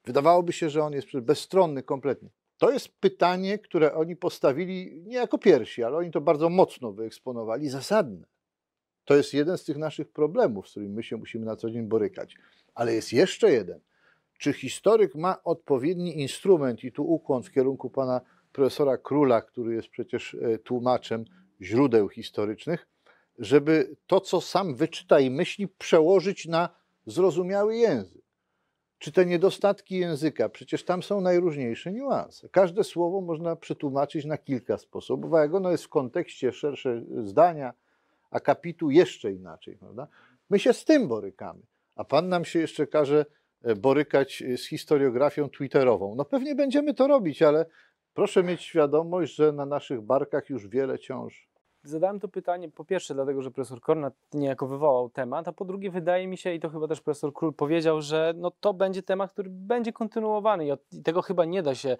Wydawałoby się, że on jest bezstronny kompletnie. To jest pytanie, które oni postawili nie jako pierwsi, ale oni to bardzo mocno wyeksponowali, zasadne. To jest jeden z tych naszych problemów, z którymi my się musimy na co dzień borykać. Ale jest jeszcze jeden. Czy historyk ma odpowiedni instrument, i tu ukłon w kierunku pana profesora Króla, który jest przecież e, tłumaczem źródeł historycznych, żeby to, co sam wyczyta i myśli, przełożyć na zrozumiały język. Czy te niedostatki języka, przecież tam są najróżniejsze niuanse. Każde słowo można przetłumaczyć na kilka sposobów, a jak ono jest w kontekście szersze zdania, a kapitu jeszcze inaczej, prawda? My się z tym borykamy, a pan nam się jeszcze każe e, borykać z historiografią twitterową. No pewnie będziemy to robić, ale proszę mieć świadomość, że na naszych barkach już wiele ciąży. Zadałem to pytanie po pierwsze dlatego, że profesor Kornat niejako wywołał temat, a po drugie wydaje mi się, i to chyba też profesor Król powiedział, że no to będzie temat, który będzie kontynuowany i, od, i tego chyba nie da się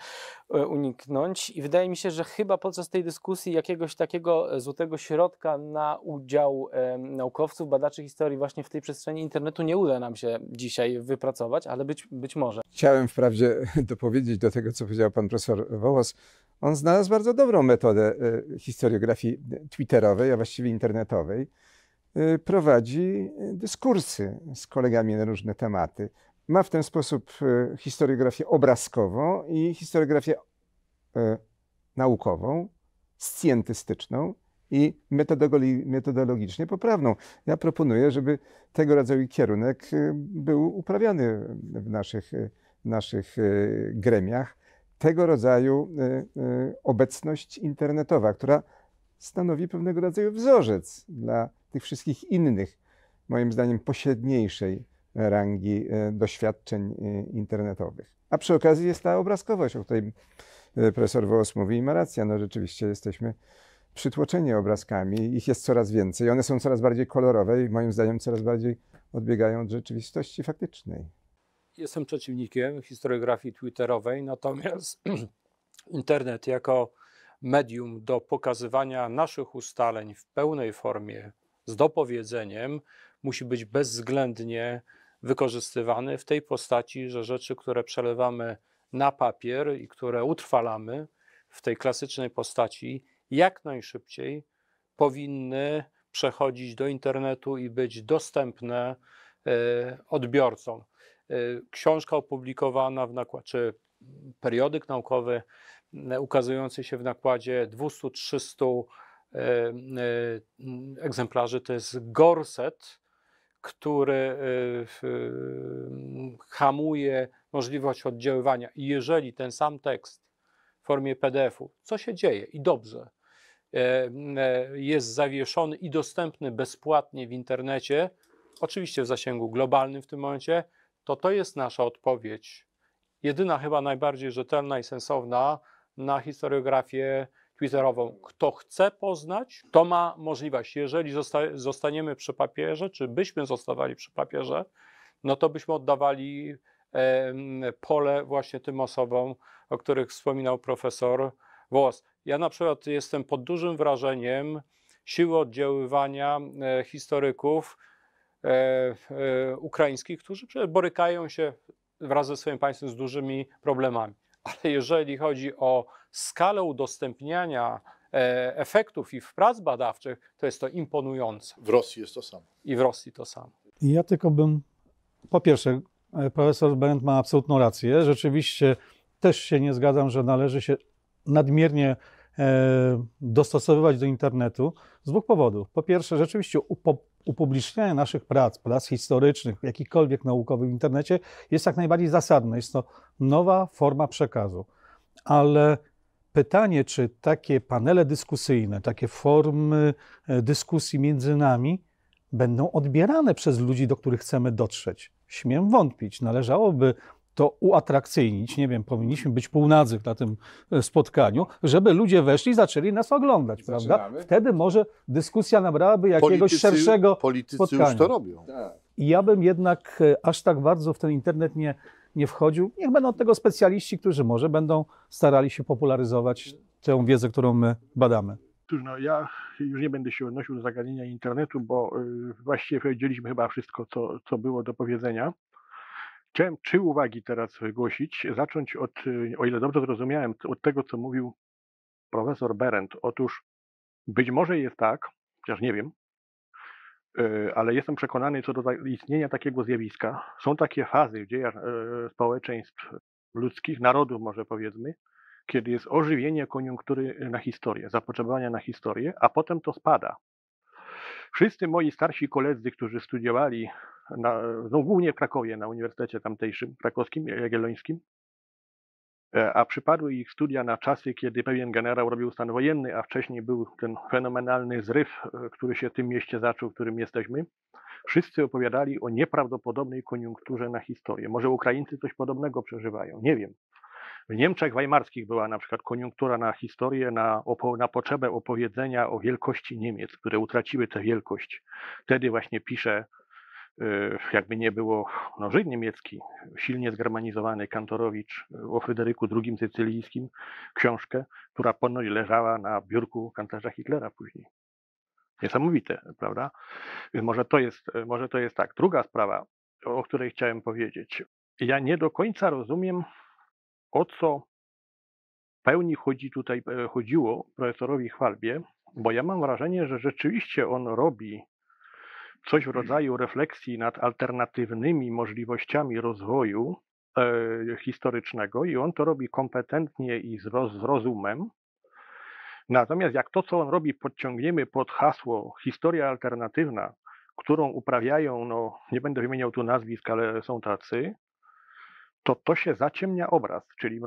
e, uniknąć i wydaje mi się, że chyba podczas tej dyskusji jakiegoś takiego e, złotego środka na udział e, naukowców, badaczy historii właśnie w tej przestrzeni internetu nie uda nam się dzisiaj wypracować, ale być, być może. Chciałem wprawdzie (laughs) dopowiedzieć do tego, co powiedział pan profesor Wołos. On znalazł bardzo dobrą metodę e, historiografii twitterowej, a właściwie internetowej. E, Prowadzi dyskursy z kolegami na różne tematy. Ma w ten sposób e, historiografię obrazkową i historiografię naukową, scjentystyczną i metodologicznie poprawną. Ja proponuję, żeby tego rodzaju kierunek był uprawiany w naszych, naszych gremiach. Tego rodzaju e, e, obecność internetowa, która stanowi pewnego rodzaju wzorzec dla tych wszystkich innych, moim zdaniem, pośredniejszej rangi e, doświadczeń internetowych. A przy okazji jest ta obrazkowość, o której profesor Wołos mówi i ma rację. No rzeczywiście jesteśmy przytłoczeni obrazkami. Ich jest coraz więcej. One są coraz bardziej kolorowe i moim zdaniem coraz bardziej odbiegają od rzeczywistości faktycznej. Jestem przeciwnikiem historiografii twitterowej, natomiast (clears throat) internet jako medium do pokazywania naszych ustaleń w pełnej formie z dopowiedzeniem musi być bezwzględnie wykorzystywany w tej postaci, że rzeczy, które przelewamy na papier i które utrwalamy w tej klasycznej postaci, jak najszybciej powinny przechodzić do internetu i być dostępne e, odbiorcom. E, Książka opublikowana w nakładzie, czy periodyk naukowy e, ukazujący się w nakładzie 200-300 e, egzemplarzy to jest gorset, który hamuje możliwość oddziaływania. I jeżeli ten sam tekst w formie PDF-u, co się dzieje i dobrze, jest zawieszony i dostępny bezpłatnie w internecie, oczywiście w zasięgu globalnym w tym momencie, to to jest nasza odpowiedź. Jedyna, chyba najbardziej rzetelna i sensowna na historiografię twitterową. Kto chce poznać, to ma możliwość. Jeżeli zosta zostaniemy przy papierze, czy byśmy zostawali przy papierze, no to byśmy oddawali em, pole właśnie tym osobom, o których wspominał profesor Włos. Ja na przykład jestem pod dużym wrażeniem siły oddziaływania e, historyków e, e, ukraińskich, którzy borykają się wraz ze swoim państwem z dużymi problemami. (laughs) Ale jeżeli chodzi o skalę udostępniania e, efektów i w prac badawczych, to jest to imponujące. W Rosji jest to samo. I w Rosji to samo. I ja tylko bym, po pierwsze, e, profesor Bennett ma absolutną rację. Rzeczywiście też się nie zgadzam, że należy się nadmiernie e, dostosowywać do internetu z dwóch powodów. Po pierwsze, rzeczywiście upo, upublicznianie naszych prac, prac historycznych, jakichkolwiek naukowych w internecie jest jak najbardziej zasadne. Jest to nowa forma przekazu. Ale pytanie, czy takie panele dyskusyjne, takie formy e, dyskusji między nami będą odbierane przez ludzi, do których chcemy dotrzeć. Śmiem wątpić. Należałoby to uatrakcyjnić. Nie wiem, powinniśmy być półnadzych na tym e, spotkaniu, żeby ludzie weszli i zaczęli nas oglądać, prawda? Zaczynamy? Wtedy może dyskusja nabrałaby jakiegoś szerszego politycy spotkania. już to robią. Tak. i ja bym jednak e, aż tak bardzo w ten internet nie, nie wchodził. Niech będą od tego specjaliści, którzy może będą starali się popularyzować tę wiedzę, którą my badamy. Cóż, no ja już nie będę się odnosił do zagadnienia internetu, bo y, właściwie powiedzieliśmy chyba wszystko, co, co było do powiedzenia. Chciałem trzy uwagi teraz wygłosić. Zacząć od, y, o ile dobrze zrozumiałem, od tego, co mówił profesor Berendt. Otóż być może jest tak, chociaż nie wiem, y, ale jestem przekonany co do istnienia takiego zjawiska. Są takie fazy w dziejach y, społeczeństw ludzkich, narodów może powiedzmy, kiedy jest ożywienie koniunktury na historię, zapotrzebowania na historię, a potem to spada. Wszyscy moi starsi koledzy, którzy studiowali, na, no głównie w Krakowie, na Uniwersytecie tamtejszym, krakowskim, jagiellońskim, e, a przypadły ich studia na czasy, kiedy pewien generał robił stan wojenny, a wcześniej był ten fenomenalny zryw, e, który się w tym mieście zaczął, w którym jesteśmy. Wszyscy opowiadali o nieprawdopodobnej koniunkturze na historię. Może Ukraińcy coś podobnego przeżywają, nie wiem. W Niemczech weimarskich była na przykład koniunktura na historię, na, opo- na potrzebę opowiedzenia o wielkości Niemiec, które utraciły tę wielkość. Wtedy właśnie pisze, jakby nie było, no, Żyd niemiecki, silnie zgermanizowany Kantorowicz y, o Fryderyku II Sycylijskim, książkę, która ponoć leżała na biurku kanclerza Hitlera później. Niesamowite, prawda? Więc Może to jest, może to jest tak. Druga sprawa, o której chciałem powiedzieć. Ja nie do końca rozumiem, o co pełni chodzi tutaj, e, chodziło profesorowi Chwalbie, bo ja mam wrażenie, że rzeczywiście on robi coś w rodzaju refleksji nad alternatywnymi możliwościami rozwoju e, historycznego i on to robi kompetentnie i z, roz, z rozumem. Natomiast jak to, co on robi, podciągniemy pod hasło historia alternatywna, którą uprawiają, no nie będę wymieniał tu nazwisk, ale są tacy, to to się zaciemnia obraz. Czyli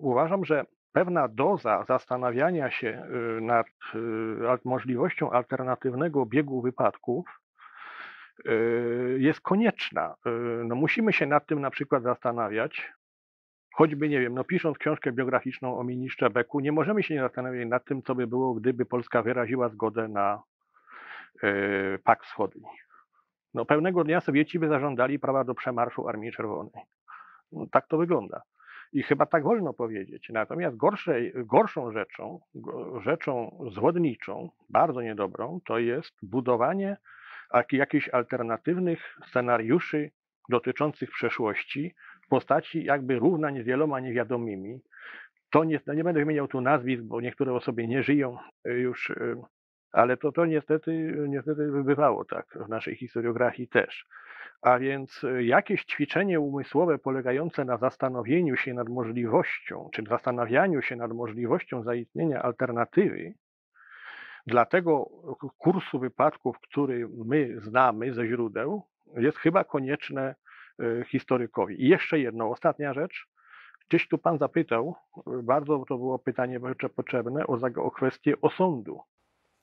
uważam, że pewna doza zastanawiania się y, nad y, możliwością alternatywnego biegu wypadków jest konieczna. Y, No musimy się nad tym na przykład zastanawiać, choćby, nie wiem, no pisząc książkę biograficzną o ministrze Beku, nie możemy się nie zastanawiać nad tym, co by było, gdyby Polska wyraziła zgodę na y, Pakt Wschodni. No pełnego dnia Sowieci by zażądali prawa do przemarszu Armii Czerwonej. No, tak to wygląda. I chyba tak wolno powiedzieć. Natomiast gorszej, gorszą rzeczą, rzeczą zwodniczą, bardzo niedobrą, to jest budowanie jak- jakichś alternatywnych scenariuszy dotyczących przeszłości w postaci jakby równań z wieloma niewiadomymi. to nie, no nie będę wymieniał tu nazwisk, bo niektóre osoby nie żyją y, już, y, ale to, to niestety, niestety bywało tak w naszej historiografii też. A więc y, jakieś ćwiczenie umysłowe polegające na zastanowieniu się nad możliwością, czy zastanawianiu się nad możliwością zaistnienia alternatywy dla tego kursu wypadków, który my znamy ze źródeł, jest chyba konieczne y, historykowi. I jeszcze jedno, ostatnia rzecz. Gdzieś tu pan zapytał, y, bardzo to było pytanie potrzebne, o, o kwestię osądu.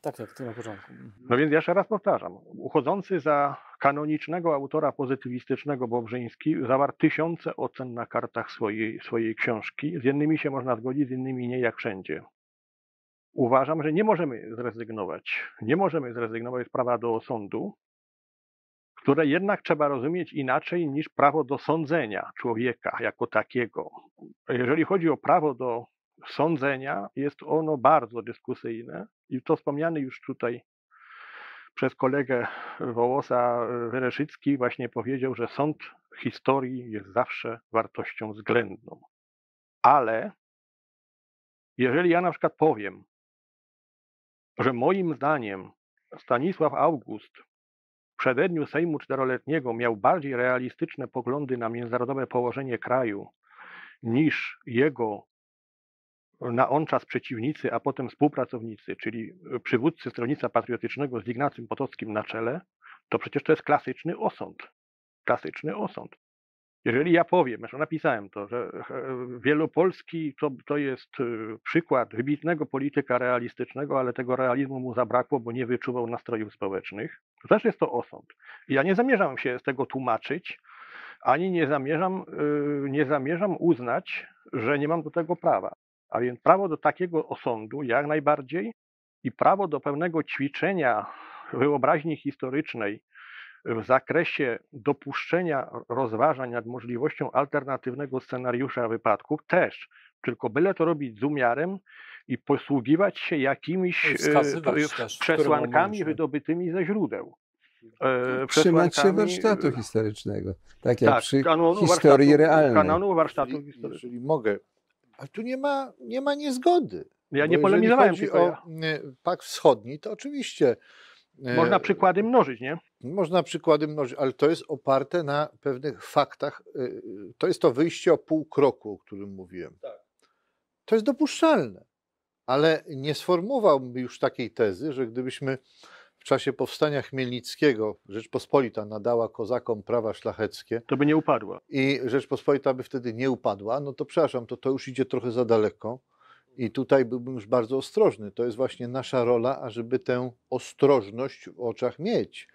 Tak, tak, to na początku. No więc jeszcze raz powtarzam. Uchodzący za kanonicznego autora pozytywistycznego Bobrzyński zawarł tysiące ocen na kartach swojej, swojej książki. Z jednymi się można zgodzić, z innymi nie, jak wszędzie. Uważam, że nie możemy zrezygnować. Nie możemy zrezygnować z prawa do osądu, które jednak trzeba rozumieć inaczej niż prawo do sądzenia człowieka jako takiego. Jeżeli chodzi o prawo do sądzenia, jest ono bardzo dyskusyjne i to wspomniany już tutaj przez kolegę Wołosa e, Wereszycki właśnie powiedział, że sąd historii jest zawsze wartością względną. Ale jeżeli ja na przykład powiem, że moim zdaniem Stanisław August w przededniu Sejmu Czteroletniego miał bardziej realistyczne poglądy na międzynarodowe położenie kraju niż jego na on czas przeciwnicy, a potem współpracownicy, czyli przywódcy Stronnictwa Patriotycznego z Ignacym Potockim na czele, to przecież to jest klasyczny osąd. Klasyczny osąd. Jeżeli ja powiem, zresztą napisałem to, że Wielopolski to, to jest e, przykład wybitnego polityka realistycznego, ale tego realizmu mu zabrakło, bo nie wyczuwał nastrojów społecznych, to też jest to osąd. Ja nie zamierzam się z tego tłumaczyć, ani nie zamierzam, e, nie zamierzam uznać, że nie mam do tego prawa. A więc prawo do takiego osądu jak najbardziej i prawo do pewnego ćwiczenia wyobraźni historycznej w zakresie dopuszczenia rozważań nad możliwością alternatywnego scenariusza wypadków też, tylko byle to robić z umiarem i posługiwać się jakimiś e, też, przesłankami wydobytymi ze źródeł. E, Trzymać się przesłankami, warsztatu e, historycznego, tak jak tak, przy kanonu historii warsztatu, realnej. Kanonu warsztatu historycznego. jeżeli mogę, ale tu nie ma, nie ma niezgody. Ja nie polemizowałem, Jeżeli tylko chodzi o e, Pakt Wschodni, to oczywiście Można przykłady mnożyć, nie? Można przykłady mnożyć, ale to jest oparte na pewnych faktach. y, To jest to wyjście o pół kroku, o którym mówiłem. To jest dopuszczalne, ale nie sformułowałbym już takiej tezy, że gdybyśmy w czasie powstania Chmielnickiego Rzeczpospolita nadała kozakom prawa szlacheckie To by nie upadło. i Rzeczpospolita by wtedy nie upadła, no to przepraszam, to to już idzie trochę za daleko. I tutaj byłbym już bardzo ostrożny. To jest właśnie nasza rola, ażeby tę ostrożność w oczach mieć.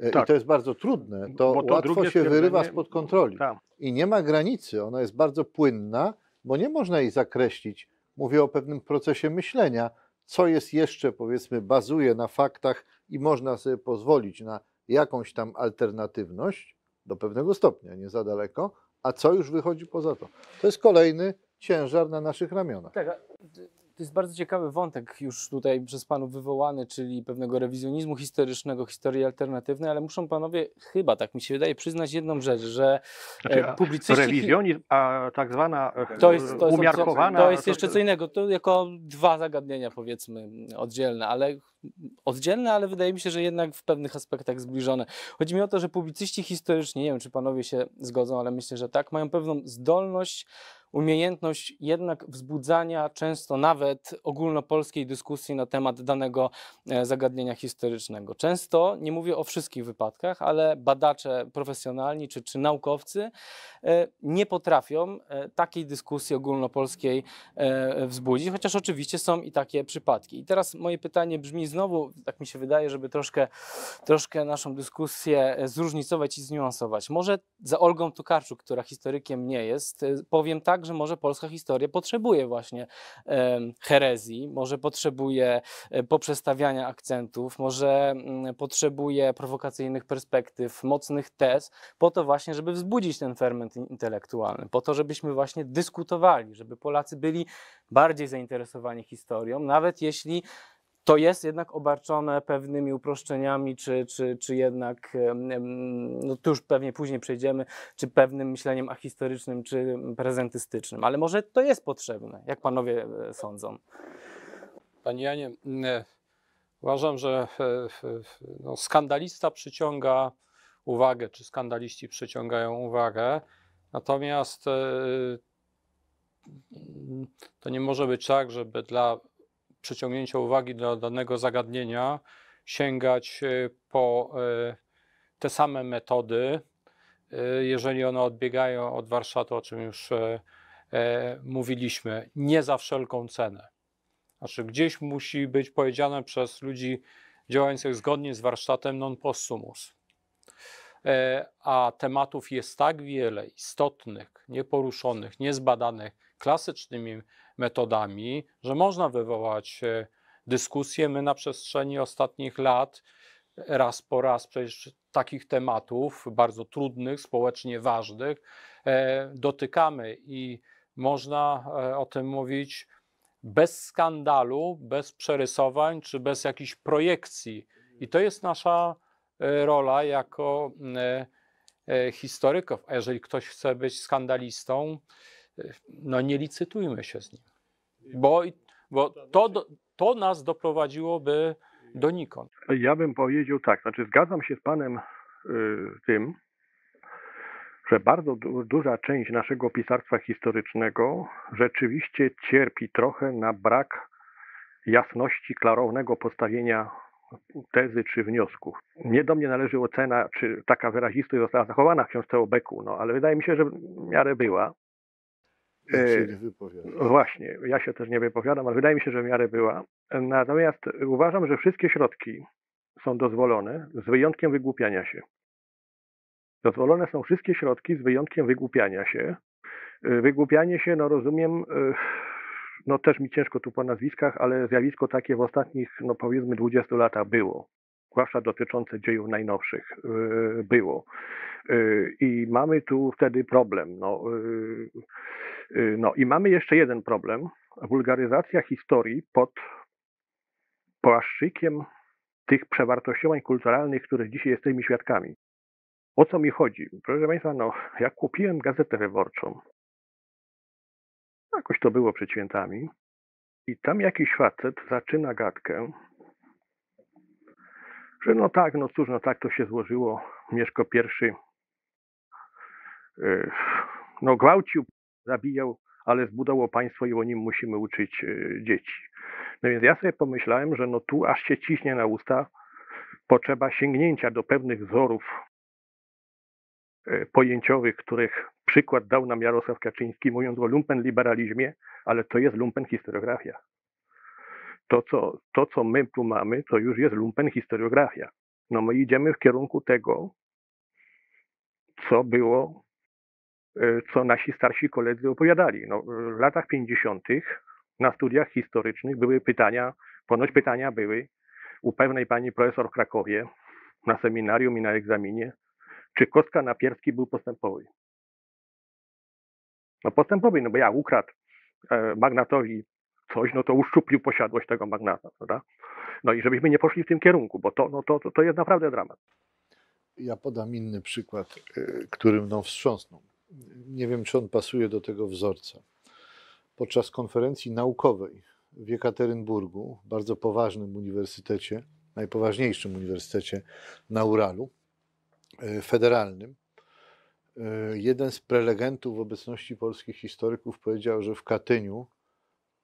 E, I Tak. to jest bardzo trudne. To, to łatwo się wyrywa spod kontroli. Tak. I nie ma granicy. Ona jest bardzo płynna, bo nie można jej zakreślić. Mówię o pewnym procesie myślenia, co jest jeszcze, powiedzmy, bazuje na faktach i można sobie pozwolić na jakąś tam alternatywność do pewnego stopnia, nie za daleko, a co już wychodzi poza to. To jest kolejny ciężar na naszych ramionach. Tak, a to- jest bardzo ciekawy wątek już tutaj przez panów wywołany, czyli pewnego rewizjonizmu historycznego, historii alternatywnej, ale muszą panowie chyba, tak mi się wydaje, przyznać jedną rzecz, że Znaczy, e, publicyści... rewizjonizm, a tak zwana e, To jest, to jest, umiarkowana. to jest jeszcze co innego. To jako dwa zagadnienia powiedzmy oddzielne, ale oddzielne, ale wydaje mi się, że jednak w pewnych aspektach zbliżone. Chodzi mi o to, że publicyści historyczni, nie wiem czy panowie się zgodzą, ale myślę, że tak, mają pewną zdolność, umiejętność jednak wzbudzania często nawet ogólnopolskiej dyskusji na temat danego e, zagadnienia historycznego. Często, nie mówię o wszystkich wypadkach, ale badacze profesjonalni czy, czy naukowcy e, nie potrafią e, takiej dyskusji ogólnopolskiej wzbudzić, chociaż oczywiście są i takie przypadki. I teraz moje pytanie brzmi znowu, tak mi się wydaje, żeby troszkę, troszkę naszą dyskusję zróżnicować i zniuansować. Może za Olgą Tokarczuk, która historykiem nie jest, powiem tak, że może polska historia potrzebuje właśnie herezji, może potrzebuje e, poprzestawiania akcentów, może mm, potrzebuje prowokacyjnych perspektyw, mocnych tez, po to właśnie, żeby wzbudzić ten ferment in- intelektualny, po to, żebyśmy właśnie dyskutowali, żeby Polacy byli bardziej zainteresowani historią, nawet jeśli to jest jednak obarczone pewnymi uproszczeniami, czy, czy, czy jednak, no tu już pewnie później przejdziemy, czy pewnym myśleniem ahistorycznym, czy prezentystycznym, ale może to jest potrzebne, jak panowie e, sądzą. Panie Janie, mm, uważam, że e, e, no, skandalista przyciąga uwagę, czy skandaliści przyciągają uwagę, natomiast e, to nie może być tak, żeby dla przyciągnięcia uwagi do danego zagadnienia sięgać e, po e, te same metody, e, jeżeli one odbiegają od warsztatu, o czym już mówiliśmy, nie za wszelką cenę. Znaczy, gdzieś musi być powiedziane przez ludzi działających zgodnie z warsztatem non possumus. A tematów jest tak wiele istotnych, nieporuszonych, niezbadanych klasycznymi metodami, że można wywołać e, dyskusję. My na przestrzeni ostatnich lat raz po raz przecież takich tematów bardzo trudnych, społecznie ważnych e, dotykamy i można e, o tym mówić bez skandalu, bez przerysowań czy bez jakichś projekcji. I to jest nasza e, rola jako e, e, historyków. A jeżeli ktoś chce być skandalistą, e, no nie licytujmy się z nim. Bo, bo to, to nas doprowadziłoby donikąd. Ja bym powiedział tak, znaczy zgadzam się z panem y, tym, że bardzo du- duża część naszego pisarstwa historycznego rzeczywiście cierpi trochę na brak jasności, klarownego postawienia tezy czy wniosków. Nie do mnie należy ocena, czy taka wyrazistość została zachowana w książce o no ale wydaje mi się, że w miarę była. Ja się E, nie wypowiadam. No Właśnie, ja się też nie wypowiadam, ale wydaje mi się, że w miarę była. Natomiast uważam, że wszystkie środki są dozwolone, z wyjątkiem wygłupiania się. Dozwolone są wszystkie środki z wyjątkiem wygłupiania się. Y, Wygłupianie się, no rozumiem, y, no też mi ciężko tu po nazwiskach, ale zjawisko takie w ostatnich, no powiedzmy 20 latach było. Zwłaszcza dotyczące dziejów najnowszych y, było. Y, I mamy tu wtedy problem. No, y, no i mamy jeszcze jeden problem. Wulgaryzacja historii pod płaszczykiem tych przewartościowań kulturalnych, których dzisiaj jesteśmy świadkami. O co mi chodzi? Proszę Państwa, no, jak kupiłem gazetę wyborczą, jakoś to było przed świętami, i tam jakiś facet zaczyna gadkę, że no tak, no cóż, no tak to się złożyło. Mieszko pierwszy y, no gwałcił, zabijał, ale zbudowało państwo i o nim musimy uczyć y, dzieci. No więc ja sobie pomyślałem, że no tu aż się ciśnie na usta potrzeba sięgnięcia do pewnych wzorów e, pojęciowych, których przykład dał nam Jarosław Kaczyński, mówiąc o lumpenliberalizmie, ale to jest lumpenhistoriografia. To co, to, co my tu mamy, to już jest lumpenhistoriografia. No my idziemy w kierunku tego, co było, e, co nasi starsi koledzy opowiadali. No, w latach 50. na studiach historycznych były pytania, ponoć pytania były u pewnej pani profesor w Krakowie na seminarium i na egzaminie, czy Kostka Napierski był postępowy. No postępowy, no bo ja ukradł e, magnatowi coś, no to uszczuplił posiadłość tego magnata, prawda? No i żebyśmy nie poszli w tym kierunku, bo to, no to, to, to jest naprawdę dramat. Ja podam inny przykład, y, który mną wstrząsnął. Nie wiem, czy on pasuje do tego wzorca. Podczas konferencji naukowej w Jekaterynburgu, bardzo poważnym uniwersytecie, najpoważniejszym uniwersytecie na Uralu, y, federalnym, y, jeden z prelegentów w obecności polskich historyków powiedział, że w Katyniu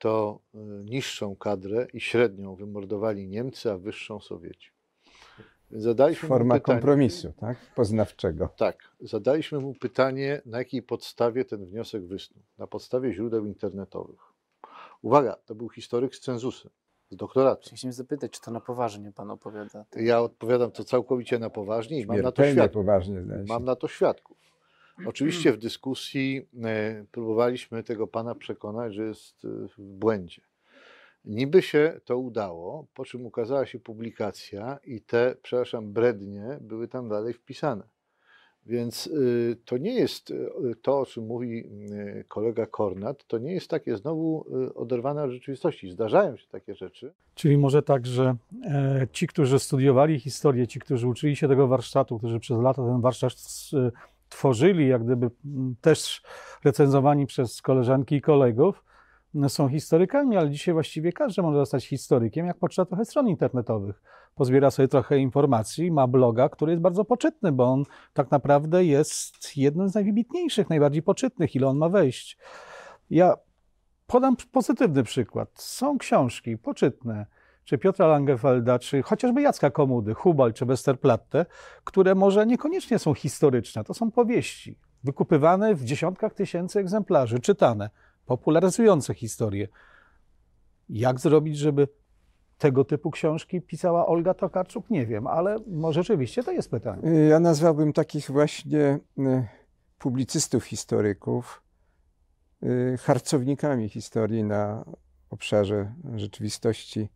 to y, niższą kadrę i średnią wymordowali Niemcy, a wyższą Sowieci. Zadaliśmy mu Forma pytanie, kompromisu, tak? Poznawczego. tak, zadaliśmy mu pytanie, na jakiej podstawie ten wniosek wysnuł. Na podstawie źródeł internetowych. Uwaga, to był historyk z cenzusem, z doktoratem. Chciałem zapytać, czy to na poważnie pan opowiada? Ja odpowiadam to całkowicie na poważnie i mam na to świadków. poważnie. Mam na to świadków. Oczywiście w dyskusji e, próbowaliśmy tego pana przekonać, że jest e, w błędzie. Niby się to udało, po czym ukazała się publikacja i te, przepraszam, brednie były tam dalej wpisane. Więc y, to nie jest to, o czym mówi kolega Kornat, to nie jest takie znowu oderwane od rzeczywistości. Zdarzają się takie rzeczy. Czyli może tak, że e, ci, którzy studiowali historię, ci, którzy uczyli się tego warsztatu, którzy przez lata ten warsztat tworzyli, jak gdyby m, też recenzowani przez koleżanki i kolegów, no, są historykami, ale dzisiaj właściwie każdy może zostać historykiem, jak poczyta trochę stron internetowych. Pozbiera sobie trochę informacji, ma bloga, który jest bardzo poczytny, bo on tak naprawdę jest jednym z najwybitniejszych, najbardziej poczytnych, ile on ma wejść. Ja podam pozytywny przykład. Są książki poczytne, czy Piotra Langefelda, czy chociażby Jacka Komudy, Hubal czy Westerplatte, które może niekoniecznie są historyczne, to są powieści, wykupywane w dziesiątkach tysięcy egzemplarzy, czytane, popularyzujące historię. Jak zrobić, żeby tego typu książki pisała Olga Tokarczuk? Nie wiem, ale może rzeczywiście to jest pytanie. Ja nazwałbym takich właśnie y, publicystów, historyków, y, harcownikami historii na obszarze rzeczywistości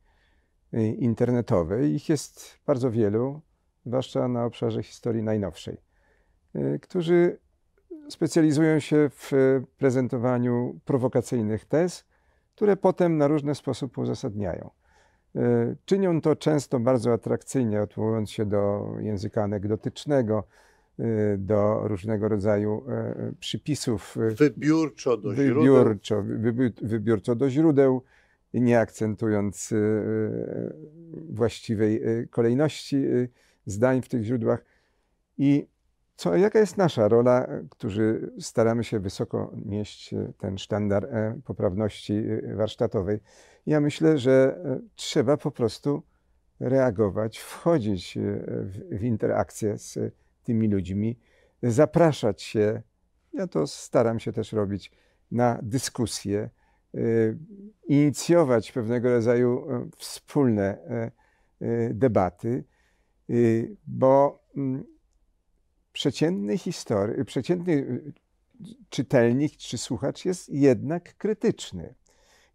y, internetowej. Ich jest bardzo wielu, zwłaszcza na obszarze historii najnowszej, y, którzy specjalizują się w y, prezentowaniu prowokacyjnych tez, które potem na różny sposób uzasadniają. Czynią to często bardzo atrakcyjnie, odwołując się do języka anegdotycznego, do różnego rodzaju y, przypisów y, Wybiórczo do źródeł. wybiórczo, wybi- wybiórczo do źródeł, nie akcentując y, y, właściwej y, kolejności zdań w tych źródłach. I co, jaka jest nasza rola, którzy staramy się wysoko nieść ten sztandar e, poprawności warsztatowej? Ja myślę, że y, trzeba po prostu reagować, wchodzić w, w interakcję z tymi ludźmi, zapraszać się. Ja to staram się też robić na dyskusje, inicjować pewnego rodzaju y, wspólne y, y, debaty, y, bo mm, przeciętny history, przeciętny y, czytelnik czy słuchacz jest jednak krytyczny.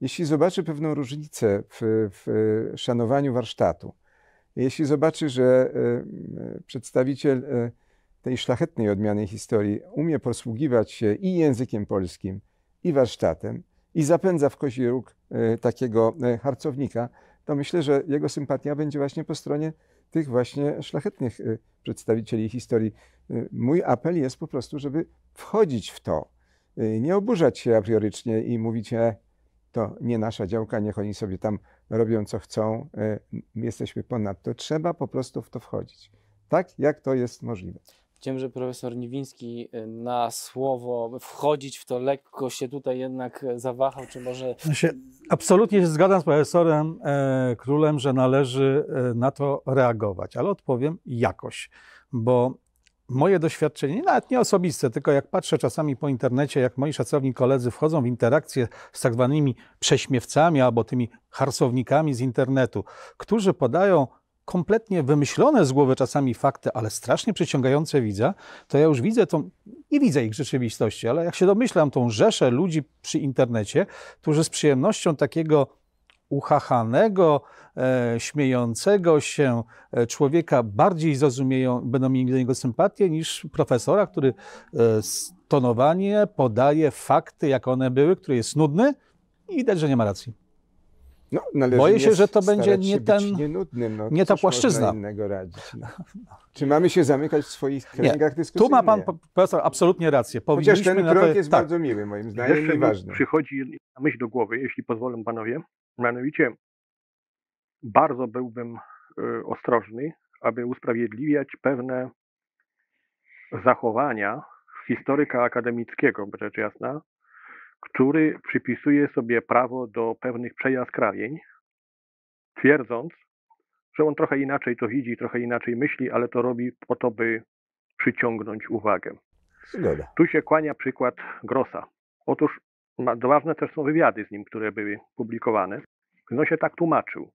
Jeśli zobaczy pewną różnicę w, w szanowaniu warsztatu, jeśli zobaczy, że y, y, przedstawiciel y, tej szlachetnej odmiany historii umie posługiwać się i językiem polskim, i warsztatem, i zapędza w kozi róg e, takiego e, harcownika, to myślę, że jego sympatia będzie właśnie po stronie tych właśnie szlachetnych e, przedstawicieli historii. Mój apel jest po prostu, żeby wchodzić w to, nie oburzać się a priorycznie i mówić, e, to nie nasza działka, niech oni sobie tam robią co chcą, my jesteśmy ponad to. Trzeba po prostu w to wchodzić. Tak, jak to jest możliwe. Widziałem, że profesor Niwiński y, na słowo wchodzić w to lekko się tutaj jednak e, zawahał, czy może Ja się absolutnie się zgadzam z profesorem e, Królem, że należy e, na to reagować, ale odpowiem jakoś, bo moje doświadczenie, nawet nie osobiste, tylko jak patrzę czasami po internecie, jak moi szacowni koledzy wchodzą w interakcję z tak zwanymi prześmiewcami albo tymi harsownikami z internetu, którzy podają kompletnie wymyślone z głowy czasami fakty, ale strasznie przyciągające widza, to ja już widzę tą, nie widzę ich rzeczywistości, ale jak się domyślam tą rzeszę ludzi przy internecie, którzy z przyjemnością takiego uchachanego, e, śmiejącego się e, człowieka bardziej zrozumieją, będą mieli do niego sympatię niż profesora, który e, stonowanie podaje fakty, jak one były, który jest nudny i widać, że nie ma racji. No, należy Boję się, nie że to będzie nie ten- nienudnym, no, nie ta płaszczyzna. Radzić, no. Czy mamy się zamykać w swoich kręgach dyskusyjnych? Tu ma pan Nie. po- profesor absolutnie rację. Chociaż ten na to- krok jest tak. bardzo miły, moim zdaniem, Jeszcze i mi ważny. przychodzi myśl do głowy, jeśli pozwolą panowie. Mianowicie bardzo byłbym y, ostrożny, aby usprawiedliwiać pewne zachowania historyka akademickiego, rzecz jasna, który przypisuje sobie prawo do pewnych przejaskrawień, twierdząc, że on trochę inaczej to widzi, trochę inaczej myśli, ale to robi po to, by przyciągnąć uwagę. Zgoda. Tu się kłania przykład Grossa. Otóż ważne też są wywiady z nim, które były publikowane. On się tak tłumaczył,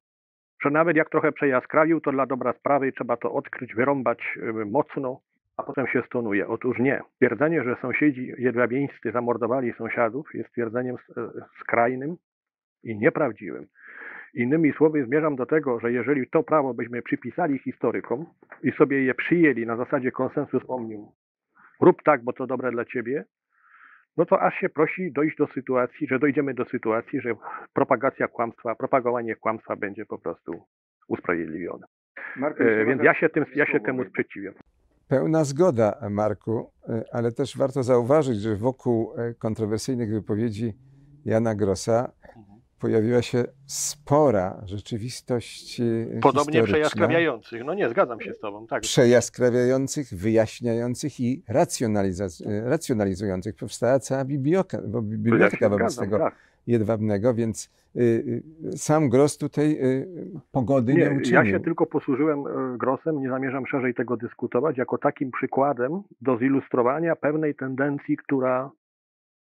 że nawet jak trochę przejaskrawił, to dla dobra sprawy trzeba to odkryć, wyrąbać y, mocno, a potem się stonuje. Otóż nie. Twierdzenie, że sąsiedzi jedwabieńscy zamordowali sąsiadów jest twierdzeniem skrajnym i nieprawdziwym. Innymi słowy, zmierzam do tego, że jeżeli to prawo byśmy przypisali historykom i sobie je przyjęli na zasadzie konsensus omnium, rób tak, bo to dobre dla ciebie, no to aż się prosi dojść do sytuacji, że dojdziemy do sytuacji, że propagacja kłamstwa, propagowanie kłamstwa będzie po prostu usprawiedliwione. E, Więc ja się, tym, ja się temu sprzeciwiam. Pełna zgoda, Marku, e, ale też warto zauważyć, że wokół e, kontrowersyjnych wypowiedzi Jana Grossa pojawiła się spora rzeczywistość e, Podobnie przejaskrawiających. No nie, zgadzam się z tobą. Tak. przejaskrawiających, wyjaśniających i racjonalizujących. Powstała cała biblioteka, bo Ja biblioteka się wobec zgadzam, tego tak. Jedwabnego, więc y, y, sam Gross tutaj y, pogody nie, Nie, uczynił. ja się tylko posłużyłem e, Grossem, nie zamierzam szerzej tego dyskutować, jako takim przykładem do zilustrowania pewnej tendencji, która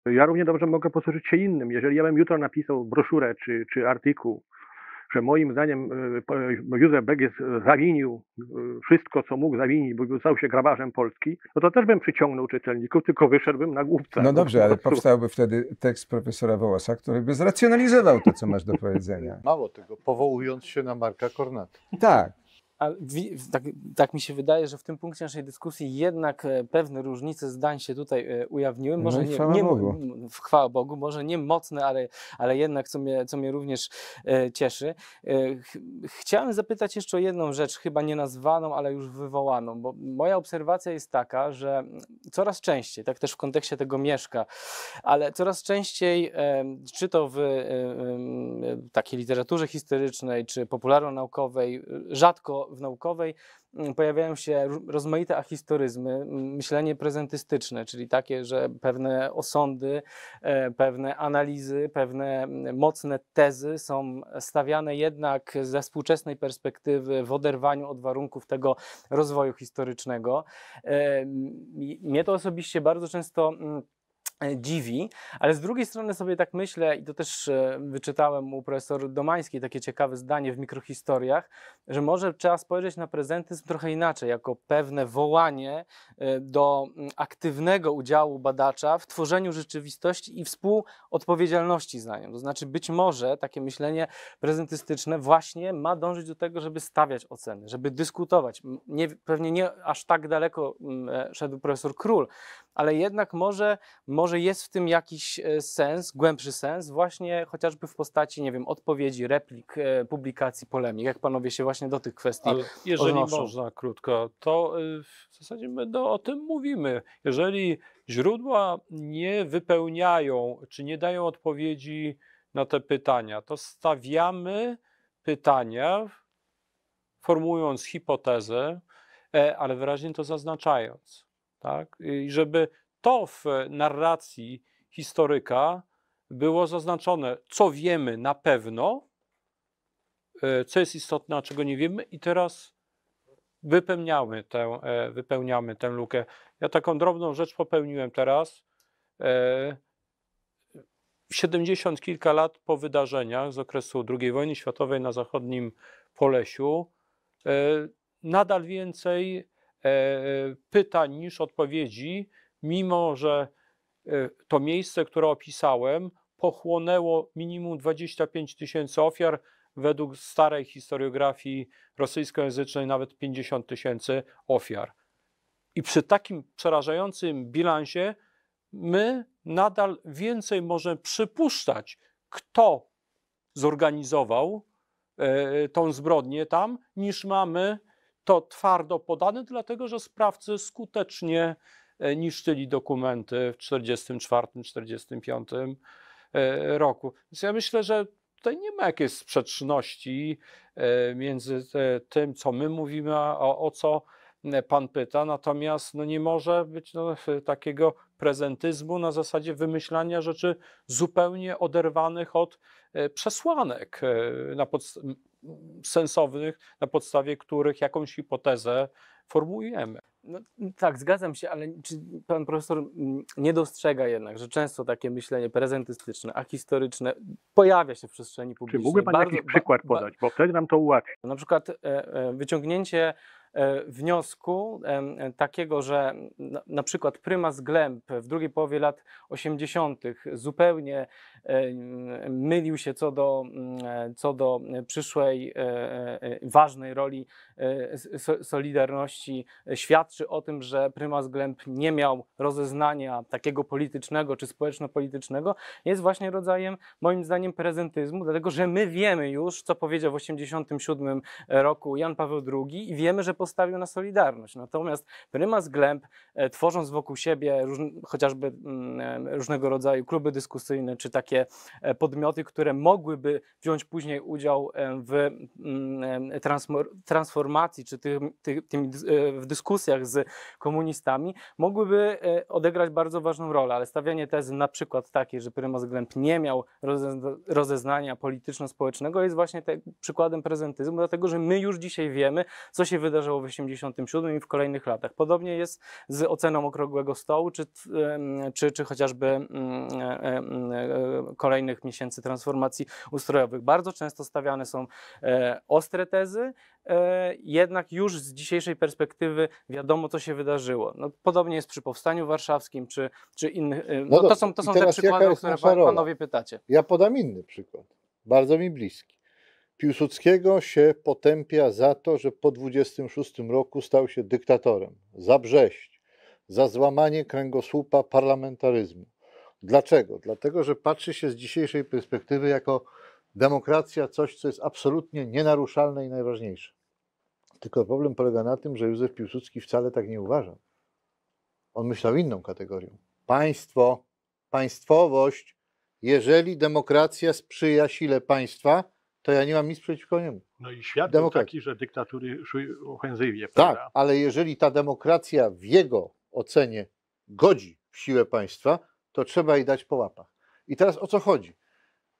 ja równie dobrze mogę posłużyć się innym. Jeżeli ja bym jutro napisał broszurę czy, czy artykuł, że moim zdaniem e, Józef e, zawinił e, wszystko, co mógł zawinić, bo stał się grabarzem Polski, no to też bym przyciągnął czytelników, tylko wyszedłbym na głupca. No dobrze, po ale powstałby wtedy tekst profesora Wołosa, który by zracjonalizował to, co masz do powiedzenia. Mało tego, powołując się na Marka Kornata. Tak. Wi- tak, tak mi się wydaje, że w tym punkcie naszej dyskusji jednak e, pewne różnice zdań się tutaj e, ujawniły. No Może i nie, chwała nie Bogu. chwała Bogu, może nie mocne, ale, ale jednak co mnie, co mnie również e, cieszy. Ch- chciałem zapytać jeszcze o jedną rzecz, chyba nie nazwaną, ale już wywołaną, bo moja obserwacja jest taka, że coraz częściej, tak też w kontekście tego mieszka, ale coraz częściej, czy to w takiej literaturze historycznej, czy popularno-naukowej, rzadko w naukowej, m, pojawiają się rozmaite ahistoryzmy, myślenie prezentystyczne, czyli takie, że pewne osądy, e, pewne analizy, pewne m, mocne tezy są stawiane jednak ze współczesnej perspektywy w oderwaniu od warunków tego rozwoju historycznego. E, Mnie to osobiście bardzo często mm, dziwi, ale z drugiej strony sobie tak myślę, i to też e, wyczytałem u profesor Domańskiej takie ciekawe zdanie w mikrohistoriach, że może trzeba spojrzeć na prezentyzm trochę inaczej, jako pewne wołanie e, do mm, aktywnego udziału badacza w tworzeniu rzeczywistości i współodpowiedzialności za nią. To znaczy być może takie myślenie prezentystyczne właśnie ma dążyć do tego, żeby stawiać oceny, żeby dyskutować. Nie, pewnie nie aż tak daleko e, szedł profesor Król, ale jednak może, może jest w tym jakiś e, sens, głębszy sens, właśnie chociażby w postaci, nie wiem, odpowiedzi, replik, e, publikacji, polemik, jak panowie się właśnie do tych kwestii Ale jeżeli odnoszą. można krótko, to y, w zasadzie my do, o tym mówimy. Jeżeli źródła nie wypełniają, czy nie dają odpowiedzi na te pytania, to stawiamy pytania, formułując hipotezę, e, ale wyraźnie to zaznaczając. Tak? I żeby to w narracji historyka było zaznaczone, co wiemy na pewno, e, co jest istotne, a czego nie wiemy, i teraz wypełniamy tę, e, wypełniamy tę lukę. Ja taką drobną rzecz popełniłem teraz. E, 70 kilka lat po wydarzeniach z okresu II wojny światowej na zachodnim Polesiu, e, nadal więcej e, pytań niż odpowiedzi, mimo że e, to miejsce, które opisałem, pochłonęło minimum 25 tysięcy ofiar, według starej historiografii rosyjskojęzycznej nawet 50 tysięcy ofiar. I przy takim przerażającym bilansie my nadal więcej możemy przypuszczać, kto zorganizował e, tą zbrodnię tam, niż mamy to twardo podane, dlatego że sprawcy skutecznie e, niszczyli dokumenty w 1944-1945 e, roku. Więc ja myślę, że tutaj nie ma jakiejś sprzeczności e, między tym, co my mówimy, a o, co pan pyta. Natomiast no, nie może być no, takiego prezentyzmu na zasadzie wymyślania rzeczy zupełnie oderwanych od przesłanek na podst- m- sensownych, na podstawie których jakąś hipotezę formułujemy. No, tak, zgadzam się, ale czy pan profesor mm, nie dostrzega jednak, że często takie myślenie prezentystyczne, a historyczne pojawia się w przestrzeni Czy publicznej? mógłby Pan Bardzo- jakiś przykład podać, bo wtedy nam to ułatwi. Na przykład e, e, wyciągnięcie e, wniosku e, takiego, że na, przykład prymas Glemp w drugiej połowie lat 80. zupełnie e, mylił się co do, m, e, co do przyszłej ważnej roli so- Solidarności, świadczy o tym, że prymas Glemp nie miał rozeznania takiego politycznego czy społeczno-politycznego, jest właśnie rodzajem, moim zdaniem, prezentyzmu, dlatego że my wiemy już, co powiedział w 1987 roku Jan Paweł II i wiemy, że postawił na Solidarność. Natomiast prymas Glemp, e, tworząc wokół siebie różn- chociażby mm, e, różnego rodzaju kluby dyskusyjne, czy takie e, podmioty, które mogłyby wziąć później udział w mm, transformacji, czy w dyskusjach z komunistami, mogłyby odegrać bardzo ważną rolę, ale stawianie tezy na przykład takiej, że prymas Glemp nie miał rozezna- rozeznania polityczno-społecznego jest właśnie te, przykładem prezentyzmu, dlatego że my już dzisiaj wiemy, co się wydarzyło w 1987 i w kolejnych latach. Podobnie jest z oceną Okrągłego Stołu, czy, czy, czy chociażby mm, e, em, e, kolejnych miesięcy transformacji ustrojowych. Bardzo często stawiane są e, ostre tezy, e, jednak już z dzisiejszej perspektywy wiadomo, co się wydarzyło. No, podobnie jest przy Powstaniu Warszawskim, czy, czy innych. e, No, to są, to są te przykłady, o które rola? panowie pytacie. Ja podam inny przykład, bardzo mi bliski. Piłsudskiego się potępia za to, że po 26 roku stał się dyktatorem, za brześć, za złamanie kręgosłupa parlamentaryzmu. Dlaczego? Dlatego, że patrzy się z dzisiejszej perspektywy jako demokracja coś, co jest absolutnie nienaruszalne i najważniejsze. Tylko problem polega na tym, że Józef Piłsudski wcale tak nie uważał. On myślał inną kategorią. Państwo, państwowość, jeżeli demokracja sprzyja sile państwa, to ja nie mam nic przeciwko niemu. No i świat Demokracja. taki, że dyktatury szły ofensywnie, Tak, prawda? ale jeżeli ta demokracja w jego ocenie godzi w siłę państwa, to trzeba jej dać po łapach. I teraz o co chodzi?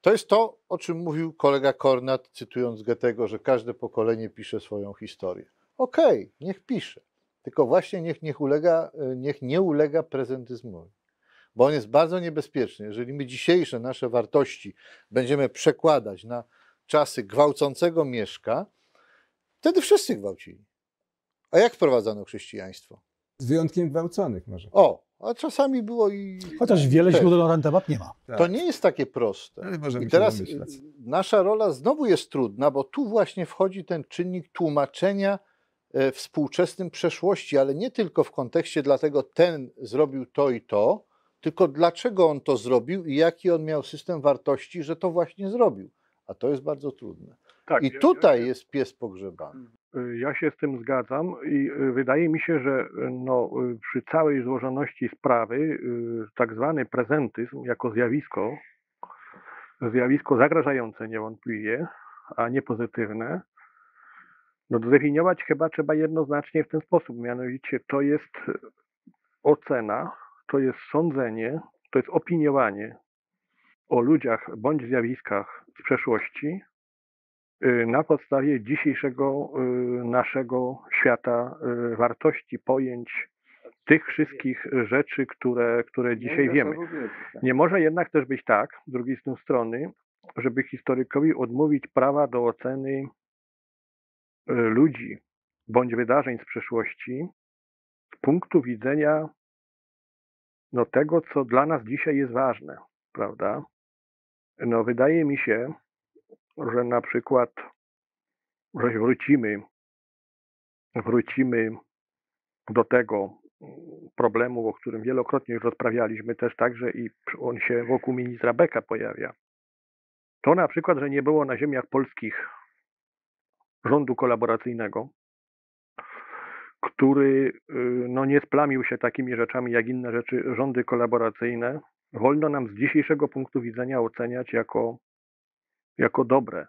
To jest to, o czym mówił kolega Kornat, cytując Goethego, że każde pokolenie pisze swoją historię. Okej, niech pisze. Tylko właśnie niech, niech, ulega, niech nie ulega prezentyzmowi. Bo on jest bardzo niebezpieczny. Jeżeli my dzisiejsze nasze wartości będziemy przekładać na czasy gwałcącego mieszka, wtedy wszyscy gwałcili. A jak wprowadzano chrześcijaństwo? Z wyjątkiem gwałconych może. O, a czasami było i. Chociaż wiele Też. źródeł na ten temat nie ma. To nie jest takie proste. I teraz domyślać. y, nasza rola znowu jest trudna, bo tu właśnie wchodzi ten czynnik tłumaczenia e, współczesnym przeszłości, ale nie tylko w kontekście dlatego ten zrobił to i to, tylko dlaczego on to zrobił i jaki on miał system wartości, że to właśnie zrobił. A to jest bardzo trudne. Tak, I tutaj ja, jest pies pogrzebany. Y, Ja się z tym zgadzam i y, wydaje mi się, że y, no, przy całej złożoności sprawy tak zwany prezentyzm jako zjawisko, zjawisko zagrażające niewątpliwie, a nie pozytywne, no zdefiniować chyba trzeba jednoznacznie w ten sposób, mianowicie to jest ocena, to jest sądzenie, to jest opiniowanie o ludziach bądź zjawiskach z przeszłości, y, na podstawie dzisiejszego y, naszego świata y, wartości, pojęć, tych wszystkich rzeczy, które, które dzisiaj wiemy. Nie może jednak też być tak, z drugiej strony, żeby historykowi odmówić prawa do oceny ludzi bądź wydarzeń z przeszłości z punktu widzenia no, tego, co dla nas dzisiaj jest ważne, prawda? No, wydaje mi się, że na przykład, że wrócimy, wrócimy do tego mm, problemu, o którym wielokrotnie już rozprawialiśmy też także i on się wokół ministra Beka pojawia. To na przykład, że nie było na ziemiach polskich rządu kolaboracyjnego, który y, no, nie splamił się takimi rzeczami jak inne rzeczy, rządy kolaboracyjne, wolno nam z dzisiejszego punktu widzenia oceniać jako, jako dobre.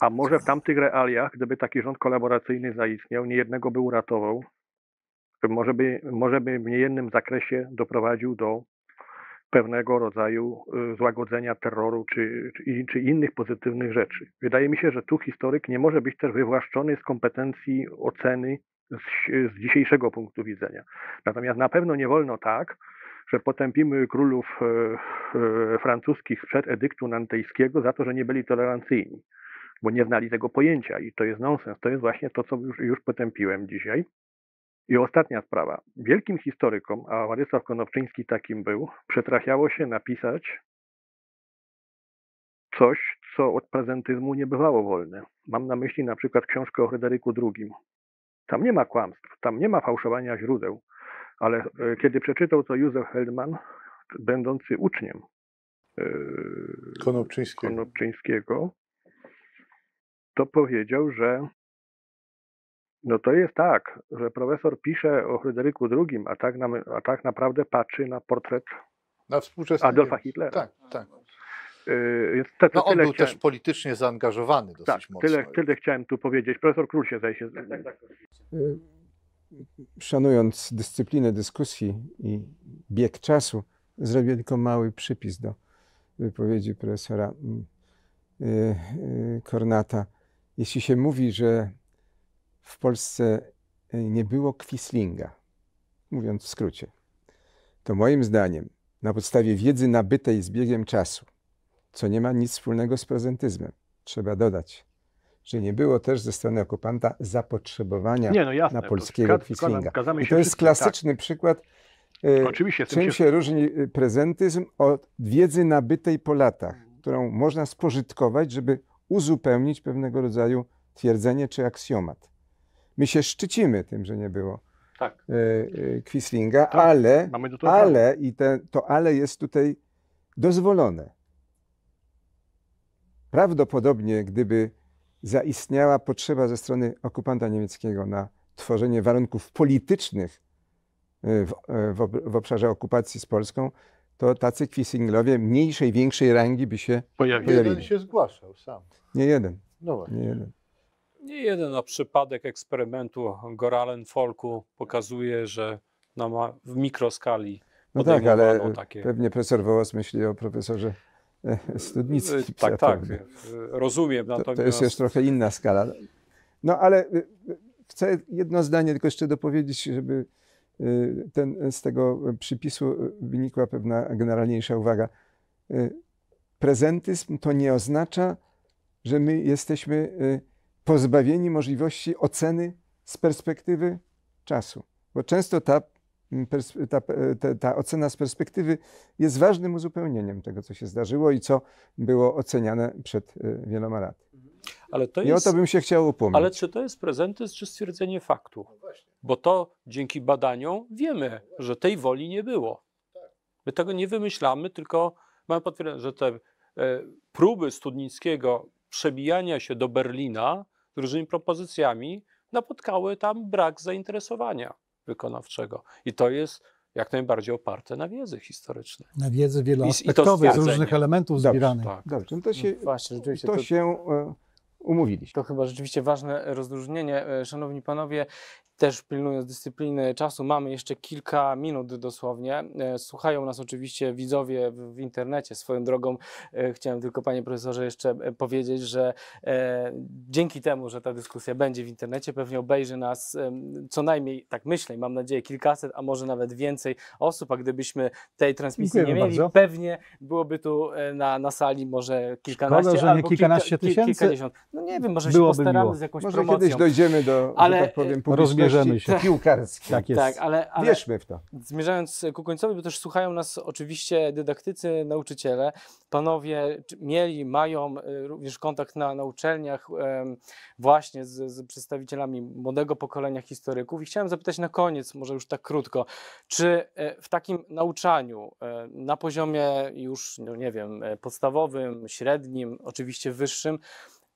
A może w tamtych realiach, gdyby taki rząd kolaboracyjny zaistniał, niejednego by uratował, może by, może by w niejednym zakresie doprowadził do pewnego rodzaju y, złagodzenia terroru czy, czy, czy innych pozytywnych rzeczy. Wydaje mi się, że tu historyk nie może być też wywłaszczony z kompetencji oceny z, z dzisiejszego punktu widzenia. Natomiast na pewno nie wolno tak, że potępimy królów e, e, francuskich sprzed edyktu nantejskiego za to, że nie byli tolerancyjni. bo nie znali tego pojęcia i to jest nonsens. To jest właśnie to, co już, już potępiłem dzisiaj. I ostatnia sprawa. Wielkim historykom, a Władysław Konopczyński takim był, przetrafiało się napisać coś, co od prezentyzmu nie bywało wolne. Mam na myśli na przykład książkę o Fryderyku II. Tam nie ma kłamstw, tam nie ma fałszowania źródeł, ale e, kiedy przeczytał to Józef Heldman, będący uczniem e, Konopczyńskiego. Konopczyńskiego, to powiedział, że no to jest tak, że profesor pisze o Fryderyku II, a tak, nam, a tak naprawdę patrzy na portret Na Adolfa. Hitlera. Tak, tak. Yy, te, No on tyle był chciałem, też politycznie zaangażowany dosyć tak, mocno. tyle, tyle chciałem tu powiedzieć. Profesor Król się zdaje się. Y, Szanując dyscyplinę dyskusji i bieg czasu, zrobię tylko mały przypis do wypowiedzi profesora mm, y, y, Kornata. Jeśli się mówi, że w Polsce y, nie było Quislinga, mówiąc w skrócie, to moim zdaniem na podstawie wiedzy nabytej z biegiem czasu, co nie ma nic wspólnego z prezentyzmem, trzeba dodać, że nie było też ze strony okupanta zapotrzebowania Nie, no jasne. na polskiego Quislinga. I to jest tak. klasyczny przykład, y, Oczywiście, czym się, się różni y, prezentyzm od wiedzy nabytej po latach, którą można spożytkować, żeby uzupełnić pewnego rodzaju twierdzenie czy aksjomat. My się szczycimy tym, że nie było Tak. Quislinga, Tak, ale, ale i te, to ale jest tutaj dozwolone. Prawdopodobnie, gdyby zaistniała potrzeba ze strony okupanta niemieckiego na tworzenie warunków politycznych y, w, y, w, w obszarze okupacji z Polską, to tacy Quislingowie mniejszej, większej rangi by się pojawił. Jeden pojawili. się zgłaszał sam. nie jeden, No właśnie. nie jeden. Nie jeden na przypadek eksperymentu Goralen Folku pokazuje, że na ma, w mikroskali No tak, ale takie. pewnie profesor Wołos myśli o profesorze e, Studnickim. Y, Tak, tak. y, Rozumiem. To, Natomiast to jest już trochę inna skala. No ale chcę jedno zdanie tylko jeszcze dopowiedzieć, żeby ten, z tego przypisu wynikła pewna generalniejsza uwaga. Prezentyzm to nie oznacza, że my jesteśmy pozbawieni możliwości oceny z perspektywy czasu. Bo często ta, ta, ta, ta ocena z perspektywy jest ważnym uzupełnieniem tego, co się zdarzyło i co było oceniane przed y, wieloma laty. ale to I o to bym się chciał upomnieć. ale czy to jest prezentyzm, czy stwierdzenie faktu? Bo to dzięki badaniom wiemy, że tej woli nie było. My tego nie wymyślamy, tylko mamy potwierdzenie, że te e, próby Studnickiego przebijania się do Berlina z różnymi propozycjami napotkały tam brak zainteresowania wykonawczego. I to jest jak najbardziej oparte na wiedzy historycznej. Na wiedzy I- i to wieloaspektowej, z różnych elementów Dobrze, zbieranych. Tak. Dobrze, no to się, Właśnie, rzeczywiście. to to- się e, umówiliśmy. To chyba rzeczywiście ważne rozróżnienie. E, Szanowni panowie, też pilnując dyscypliny czasu, mamy jeszcze kilka minut dosłownie. E, Słuchają nas oczywiście widzowie w, internecie. Swoją drogą e, chciałem tylko panie profesorze jeszcze e, powiedzieć, że dzięki temu, że ta dyskusja będzie w internecie, pewnie obejrzy nas co najmniej, tak myślę i mam nadzieję, kilkaset, a może nawet więcej osób, a gdybyśmy tej transmisji Dziękujemy nie mieli, bardzo. pewnie byłoby tu na, na sali może kilkanaście że nie kilkanaście kilka, kil- tysięcy. kilkadziesiąt. No nie wiem, może Byłoby się postaramy miło. z jakąś Może promocją. kiedyś dojdziemy do, Ale, że tak powiem, rozbierzemy się. piłkarskiej. Tak jest. Tak, ale, ale Wierzmy w to. zmierzając ku końcowi, bo też słuchają nas oczywiście dydaktycy, nauczyciele. Panowie mieli, mają e, również kontakt na, na uczelniach właśnie z, z przedstawicielami młodego pokolenia historyków. I chciałem zapytać na koniec, może już tak krótko, czy e, w takim nauczaniu e, na poziomie już, no nie wiem, podstawowym, średnim, oczywiście wyższym,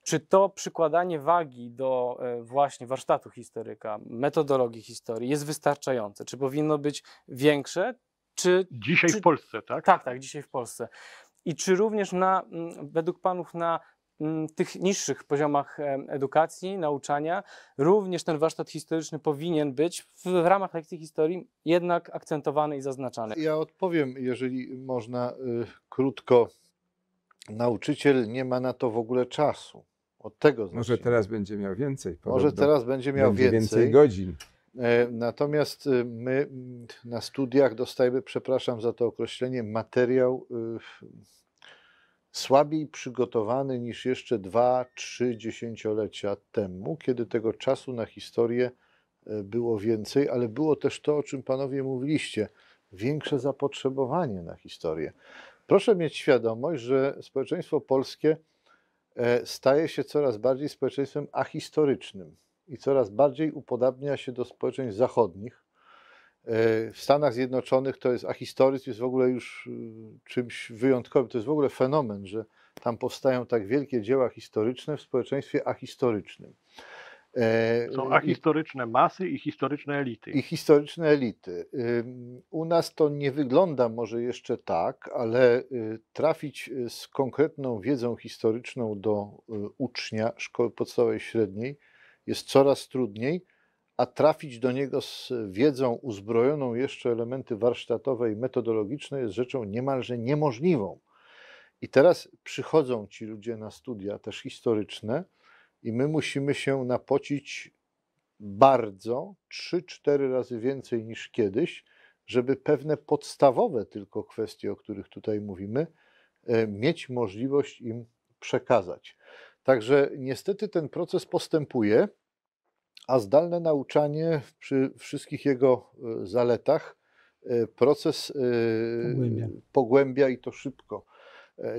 czy to przykładanie wagi do e, właśnie warsztatu historyka, metodologii historii jest wystarczające? Czy powinno być większe? Czy Dzisiaj Czy- w Polsce, tak? tak, tak, dzisiaj w Polsce. I czy również na, mm, według panów na mm, tych niższych poziomach em, edukacji, nauczania, również ten warsztat historyczny powinien być w, w ramach lekcji historii jednak akcentowany i zaznaczany? Ja odpowiem, jeżeli można y, krótko. Nauczyciel nie ma na to w ogóle czasu. Od tego Może zacznijmy. teraz będzie miał więcej. Może podobno. teraz będzie miał będzie więcej. godzin. E, Natomiast y, my mm, na studiach dostajemy, przepraszam za to określenie, materiał y, słabiej przygotowany niż jeszcze dwa, trzy dziesięciolecia temu, kiedy tego czasu na historię e, było więcej, ale było też to, o czym panowie mówiliście, większe zapotrzebowanie na historię. Proszę mieć świadomość, że społeczeństwo polskie e, staje się coraz bardziej społeczeństwem ahistorycznym i coraz bardziej upodabnia się do społeczeństw zachodnich. E, W Stanach Zjednoczonych to jest ahistoryzm, jest w ogóle już y, czymś wyjątkowym. To jest w ogóle fenomen, że tam powstają tak wielkie dzieła historyczne w społeczeństwie ahistorycznym. E, Są ahistoryczne masy i historyczne elity. i historyczne elity. U nas to nie wygląda może jeszcze tak, ale y, trafić y, z konkretną wiedzą historyczną do y, ucznia szkoły podstawowej średniej jest coraz trudniej, a trafić do niego z wiedzą uzbrojoną jeszcze elementy warsztatowe i metodologiczne jest rzeczą niemalże niemożliwą. I teraz przychodzą ci ludzie na studia też historyczne i my musimy się napocić bardzo, 3-4 razy więcej niż kiedyś, żeby pewne podstawowe tylko kwestie, o których tutaj mówimy, e, mieć możliwość im przekazać. Także niestety ten proces postępuje, a zdalne nauczanie przy wszystkich jego e, zaletach e, proces Pogłębia. pogłębia i to szybko.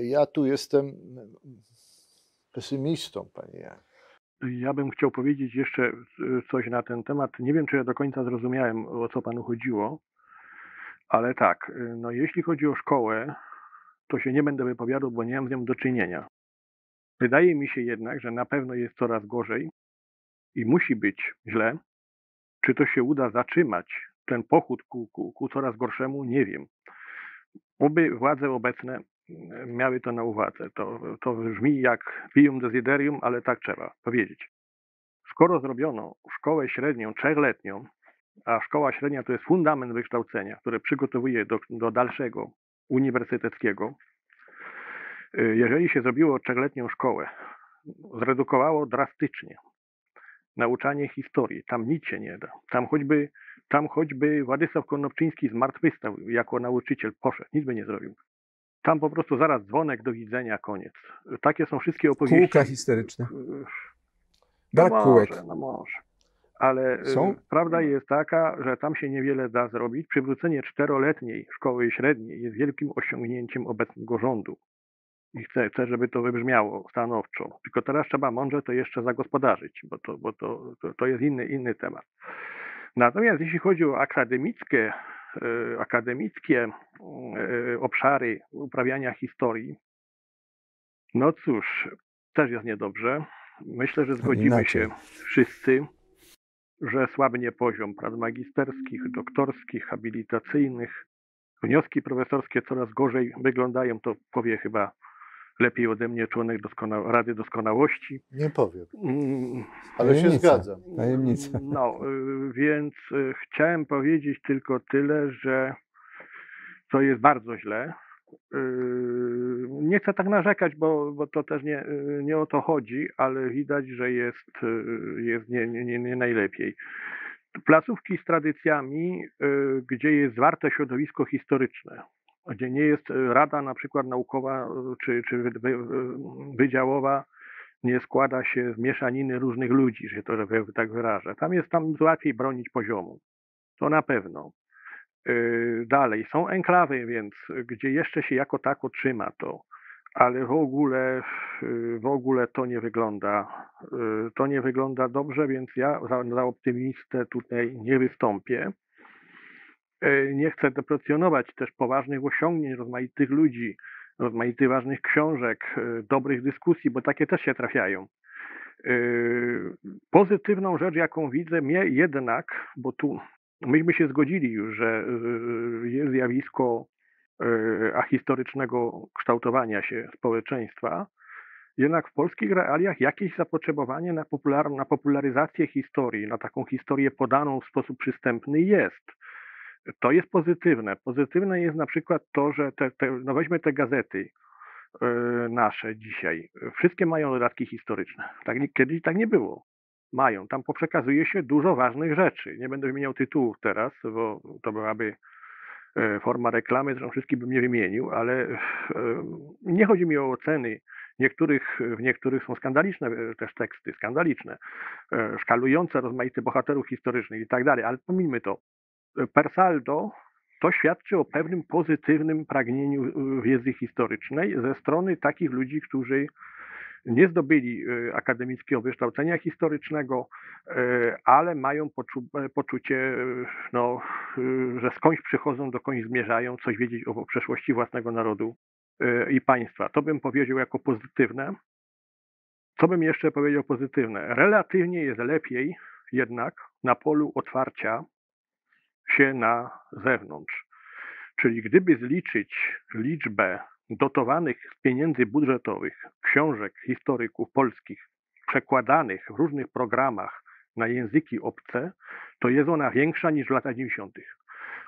Ja tu jestem mm, pesymistą, panie Jan. Ja bym chciał powiedzieć jeszcze y, coś na ten temat. Nie wiem, czy ja do końca zrozumiałem, o co panu chodziło, ale tak, y, no jeśli chodzi o szkołę, to się nie będę wypowiadał, bo nie mam z nią do czynienia. Wydaje mi się jednak, że na pewno jest coraz gorzej i musi być źle. Czy to się uda zatrzymać, ten pochód ku, ku, ku coraz gorszemu, nie wiem. Oby władze obecne miały to na uwadze. To, to brzmi jak pium desiderium, ale tak trzeba powiedzieć. Skoro zrobiono szkołę średnią trzechletnią, a szkoła średnia to jest fundament wykształcenia, które przygotowuje do, do dalszego uniwersyteckiego, y, jeżeli się zrobiło trzechletnią szkołę, zredukowało drastycznie nauczanie historii, tam nic się nie da. Tam choćby, tam choćby Władysław Konopczyński zmartwychwstał jako nauczyciel, poszedł, nic by nie zrobił. Tam po prostu zaraz dzwonek, do widzenia, koniec. Takie są wszystkie opowieści. Kółka historyczne. Y, Brak no kółek. może, no może. Ale y, Są? prawda jest taka, że tam się niewiele da zrobić. Przywrócenie czteroletniej szkoły średniej jest wielkim osiągnięciem obecnego rządu. I chcę, chcę, żeby to wybrzmiało stanowczo. Tylko teraz trzeba mądrze to jeszcze zagospodarzyć, bo to, bo to, to, to jest inny, inny temat. Natomiast jeśli chodzi o akademickie, akademickie y, obszary uprawiania historii, no cóż, też jest niedobrze. Myślę, że zgodzimy się wszyscy, że słabnie poziom prac magisterskich, doktorskich, habilitacyjnych. Wnioski profesorskie coraz gorzej wyglądają, to powie chyba lepiej ode mnie członek doskonał- Rady Doskonałości. Nie powiem, Mm, ale się Tajemnica. zgadzam. Tajemnica. No, y, więc y, chciałem powiedzieć tylko tyle, że to jest bardzo źle. Y, Nie chcę tak narzekać, bo, bo to też nie, nie o to chodzi, ale widać, że jest, jest nie, nie, nie, najlepiej. Placówki z tradycjami, gdzie jest zwarte środowisko historyczne, gdzie nie jest y, rada na przykład naukowa y, czy, czy wy- wy- wydziałowa, nie składa się z mieszaniny różnych ludzi, że to tak wyrażę. Tam jest tam łatwiej bronić poziomu. To na pewno. Yy, Dalej, są enklawy, więc gdzie jeszcze się jako tako trzyma to, ale w ogóle, w ogóle to nie wygląda, to nie wygląda dobrze, więc ja za, za optymistę tutaj nie wystąpię. Yy, Nie chcę deprecjonować też poważnych osiągnięć rozmaitych ludzi, rozmaitych ważnych książek, yy, dobrych dyskusji, bo takie też się trafiają. Yy, Pozytywną rzecz, jaką widzę, mnie jednak, bo tu myśmy się zgodzili już, że jest zjawisko ahistorycznego kształtowania się społeczeństwa, jednak w polskich realiach jakieś zapotrzebowanie na, popular, na popularyzację historii, na taką historię podaną w sposób przystępny jest. To jest pozytywne. Pozytywne jest na przykład to, że te, te, no weźmy te gazety yy, nasze dzisiaj. Wszystkie mają dodatki historyczne. Tak, kiedyś tak nie było. Mają. Tam poprzekazuje się dużo ważnych rzeczy. Nie będę wymieniał tytułów teraz, bo to byłaby e, forma reklamy, zresztą wszystkich bym nie wymienił, ale e, nie chodzi mi o oceny. Niektórych, w niektórych są skandaliczne e, też teksty, skandaliczne, e, szkalujące rozmaitych bohaterów historycznych i tak dalej, ale pomijmy to. Per saldo to świadczy o pewnym pozytywnym pragnieniu e, wiedzy historycznej ze strony takich ludzi, którzy nie zdobyli e, akademickiego wykształcenia historycznego, e, ale mają poczu, e, poczucie, no, że skądś przychodzą, dokądś zmierzają, coś wiedzieć o przeszłości własnego narodu i państwa. To bym powiedział jako pozytywne. Co bym jeszcze powiedział pozytywne? Relatywnie jest lepiej jednak na polu otwarcia się na zewnątrz. Czyli gdyby zliczyć liczbę dotowanych z pieniędzy budżetowych książek historyków polskich, przekładanych w różnych programach na języki obce, to jest ona większa niż w latach 90.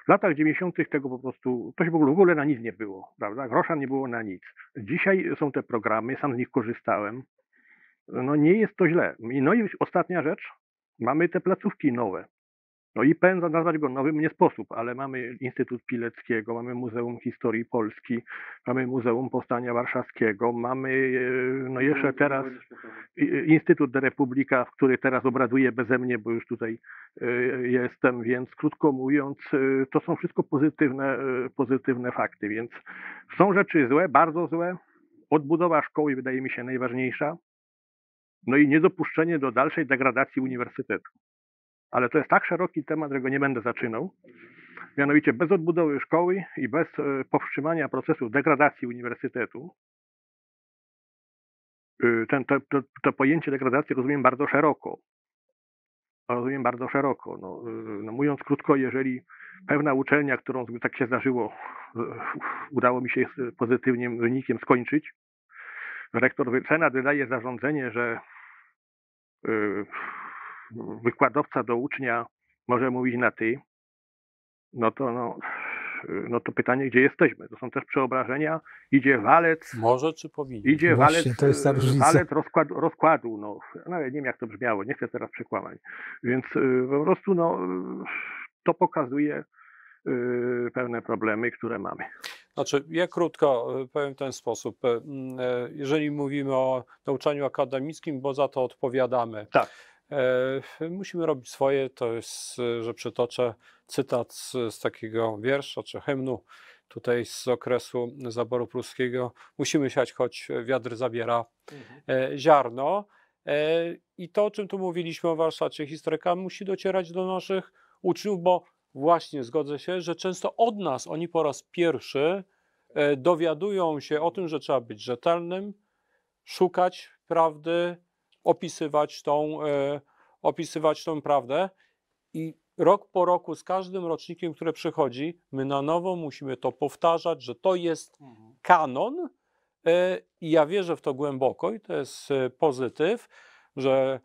W latach 90. tego po prostu, to się w ogóle, w ogóle na nic nie było, prawda? Grosza nie było na nic. Dzisiaj są te programy, sam z nich korzystałem. No nie jest to źle. No i ostatnia rzecz, mamy te placówki nowe. No IPN nazwać go nowym nie sposób, ale mamy Instytut Pileckiego, mamy Muzeum Historii Polski, mamy Muzeum Powstania Warszawskiego, mamy e, no jeszcze teraz i- Instytut de Republika, który teraz obraduje beze mnie, bo już tutaj e, jestem, więc krótko mówiąc, e, to są wszystko pozytywne, e, pozytywne fakty, więc są rzeczy złe, bardzo złe. Odbudowa szkoły wydaje mi się najważniejsza. No i niedopuszczenie do dalszej degradacji uniwersytetu. Ale to jest tak szeroki temat, że go nie będę zaczynał. Mianowicie bez odbudowy szkoły i bez e, powstrzymania procesu degradacji uniwersytetu, y, ten, to, to, to pojęcie degradacji rozumiem bardzo szeroko. Rozumiem bardzo szeroko. No, y, no mówiąc krótko, jeżeli pewna uczelnia, którą tak się zdarzyło, udało mi się z pozytywnym wynikiem skończyć, rektor, senat wydaje zarządzenie, że wykładowca do ucznia może mówić na ty, no to, no, no to pytanie, gdzie jesteśmy? To są też przeobrażenia. Idzie walec, Może czy powinien? idzie Właśnie, walec, to jest ta różnica. walec rozkładu, rozkładu. No, nawet nie wiem, jak to brzmiało, nie chcę teraz przekłamać. Więc y, po prostu no, to pokazuje y, pewne problemy, które mamy. Znaczy, ja krótko e, powiem w ten sposób. E, e, Jeżeli mówimy o nauczaniu akademickim, bo za to odpowiadamy. Tak. E, Musimy robić swoje. To jest, że przytoczę cytat z, z takiego wiersza czy hymnu tutaj z okresu zaboru pruskiego. Musimy siać, choć wiatr zabiera e, ziarno. E, I to, o czym tu mówiliśmy o warsztacie historyka, musi docierać do naszych uczniów, bo właśnie zgodzę się, że często od nas oni po raz pierwszy dowiadują się o tym, że trzeba być rzetelnym, szukać prawdy, opisywać tą, e, opisywać tą prawdę. I rok po roku, z każdym rocznikiem, który przychodzi, my na nowo musimy to powtarzać, że to jest kanon. e, I ja wierzę w to głęboko, i to jest e, pozytyw, że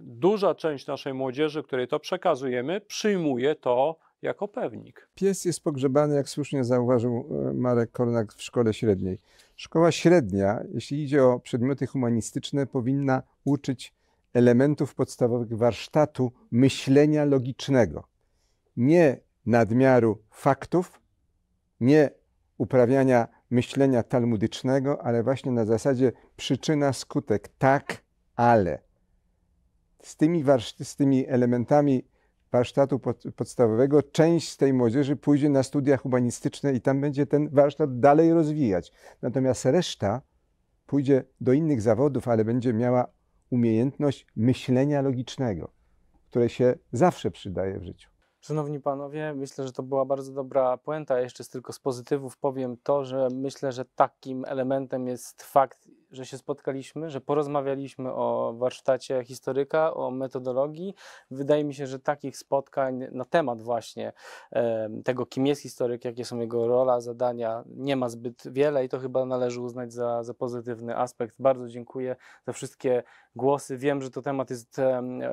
duża część naszej młodzieży, której to przekazujemy, przyjmuje to jako pewnik. Pies jest pogrzebany, jak słusznie zauważył Marek Kornak, w szkole średniej. Szkoła średnia, jeśli idzie o przedmioty humanistyczne, powinna uczyć elementów podstawowych warsztatu myślenia logicznego. Nie nadmiaru faktów, nie uprawiania myślenia talmudycznego, ale właśnie na zasadzie przyczyna, skutek, tak, ale. Z tymi, z tymi elementami warsztatu pod, podstawowego, część z tej młodzieży pójdzie na studia humanistyczne i tam będzie ten warsztat dalej rozwijać. Natomiast reszta pójdzie do innych zawodów, ale będzie miała umiejętność myślenia logicznego, które się zawsze przydaje w życiu. Szanowni panowie, myślę, że to była bardzo dobra puenta. Jeszcze tylko z pozytywów powiem to, że myślę, że takim elementem jest fakt, że się spotkaliśmy, że porozmawialiśmy o warsztacie historyka, o metodologii. Wydaje mi się, że takich spotkań na temat właśnie tego, kim jest historyk, jakie są jego rola, zadania, nie ma zbyt wiele i to chyba należy uznać za, za pozytywny aspekt. Bardzo dziękuję za wszystkie głosy. Wiem, że to temat jest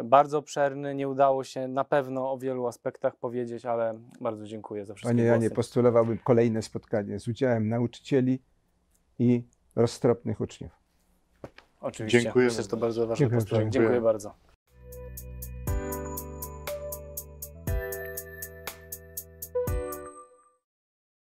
bardzo obszerny, nie udało się na pewno o wielu aspektach powiedzieć, ale bardzo dziękuję za wszystkie Panie Janie, głosy. postulowałbym kolejne spotkanie z udziałem nauczycieli i roztropnych uczniów. Oczywiście. Dziękujemy Myślę, że to bardzo ważny Dziękuję. Dziękuję bardzo.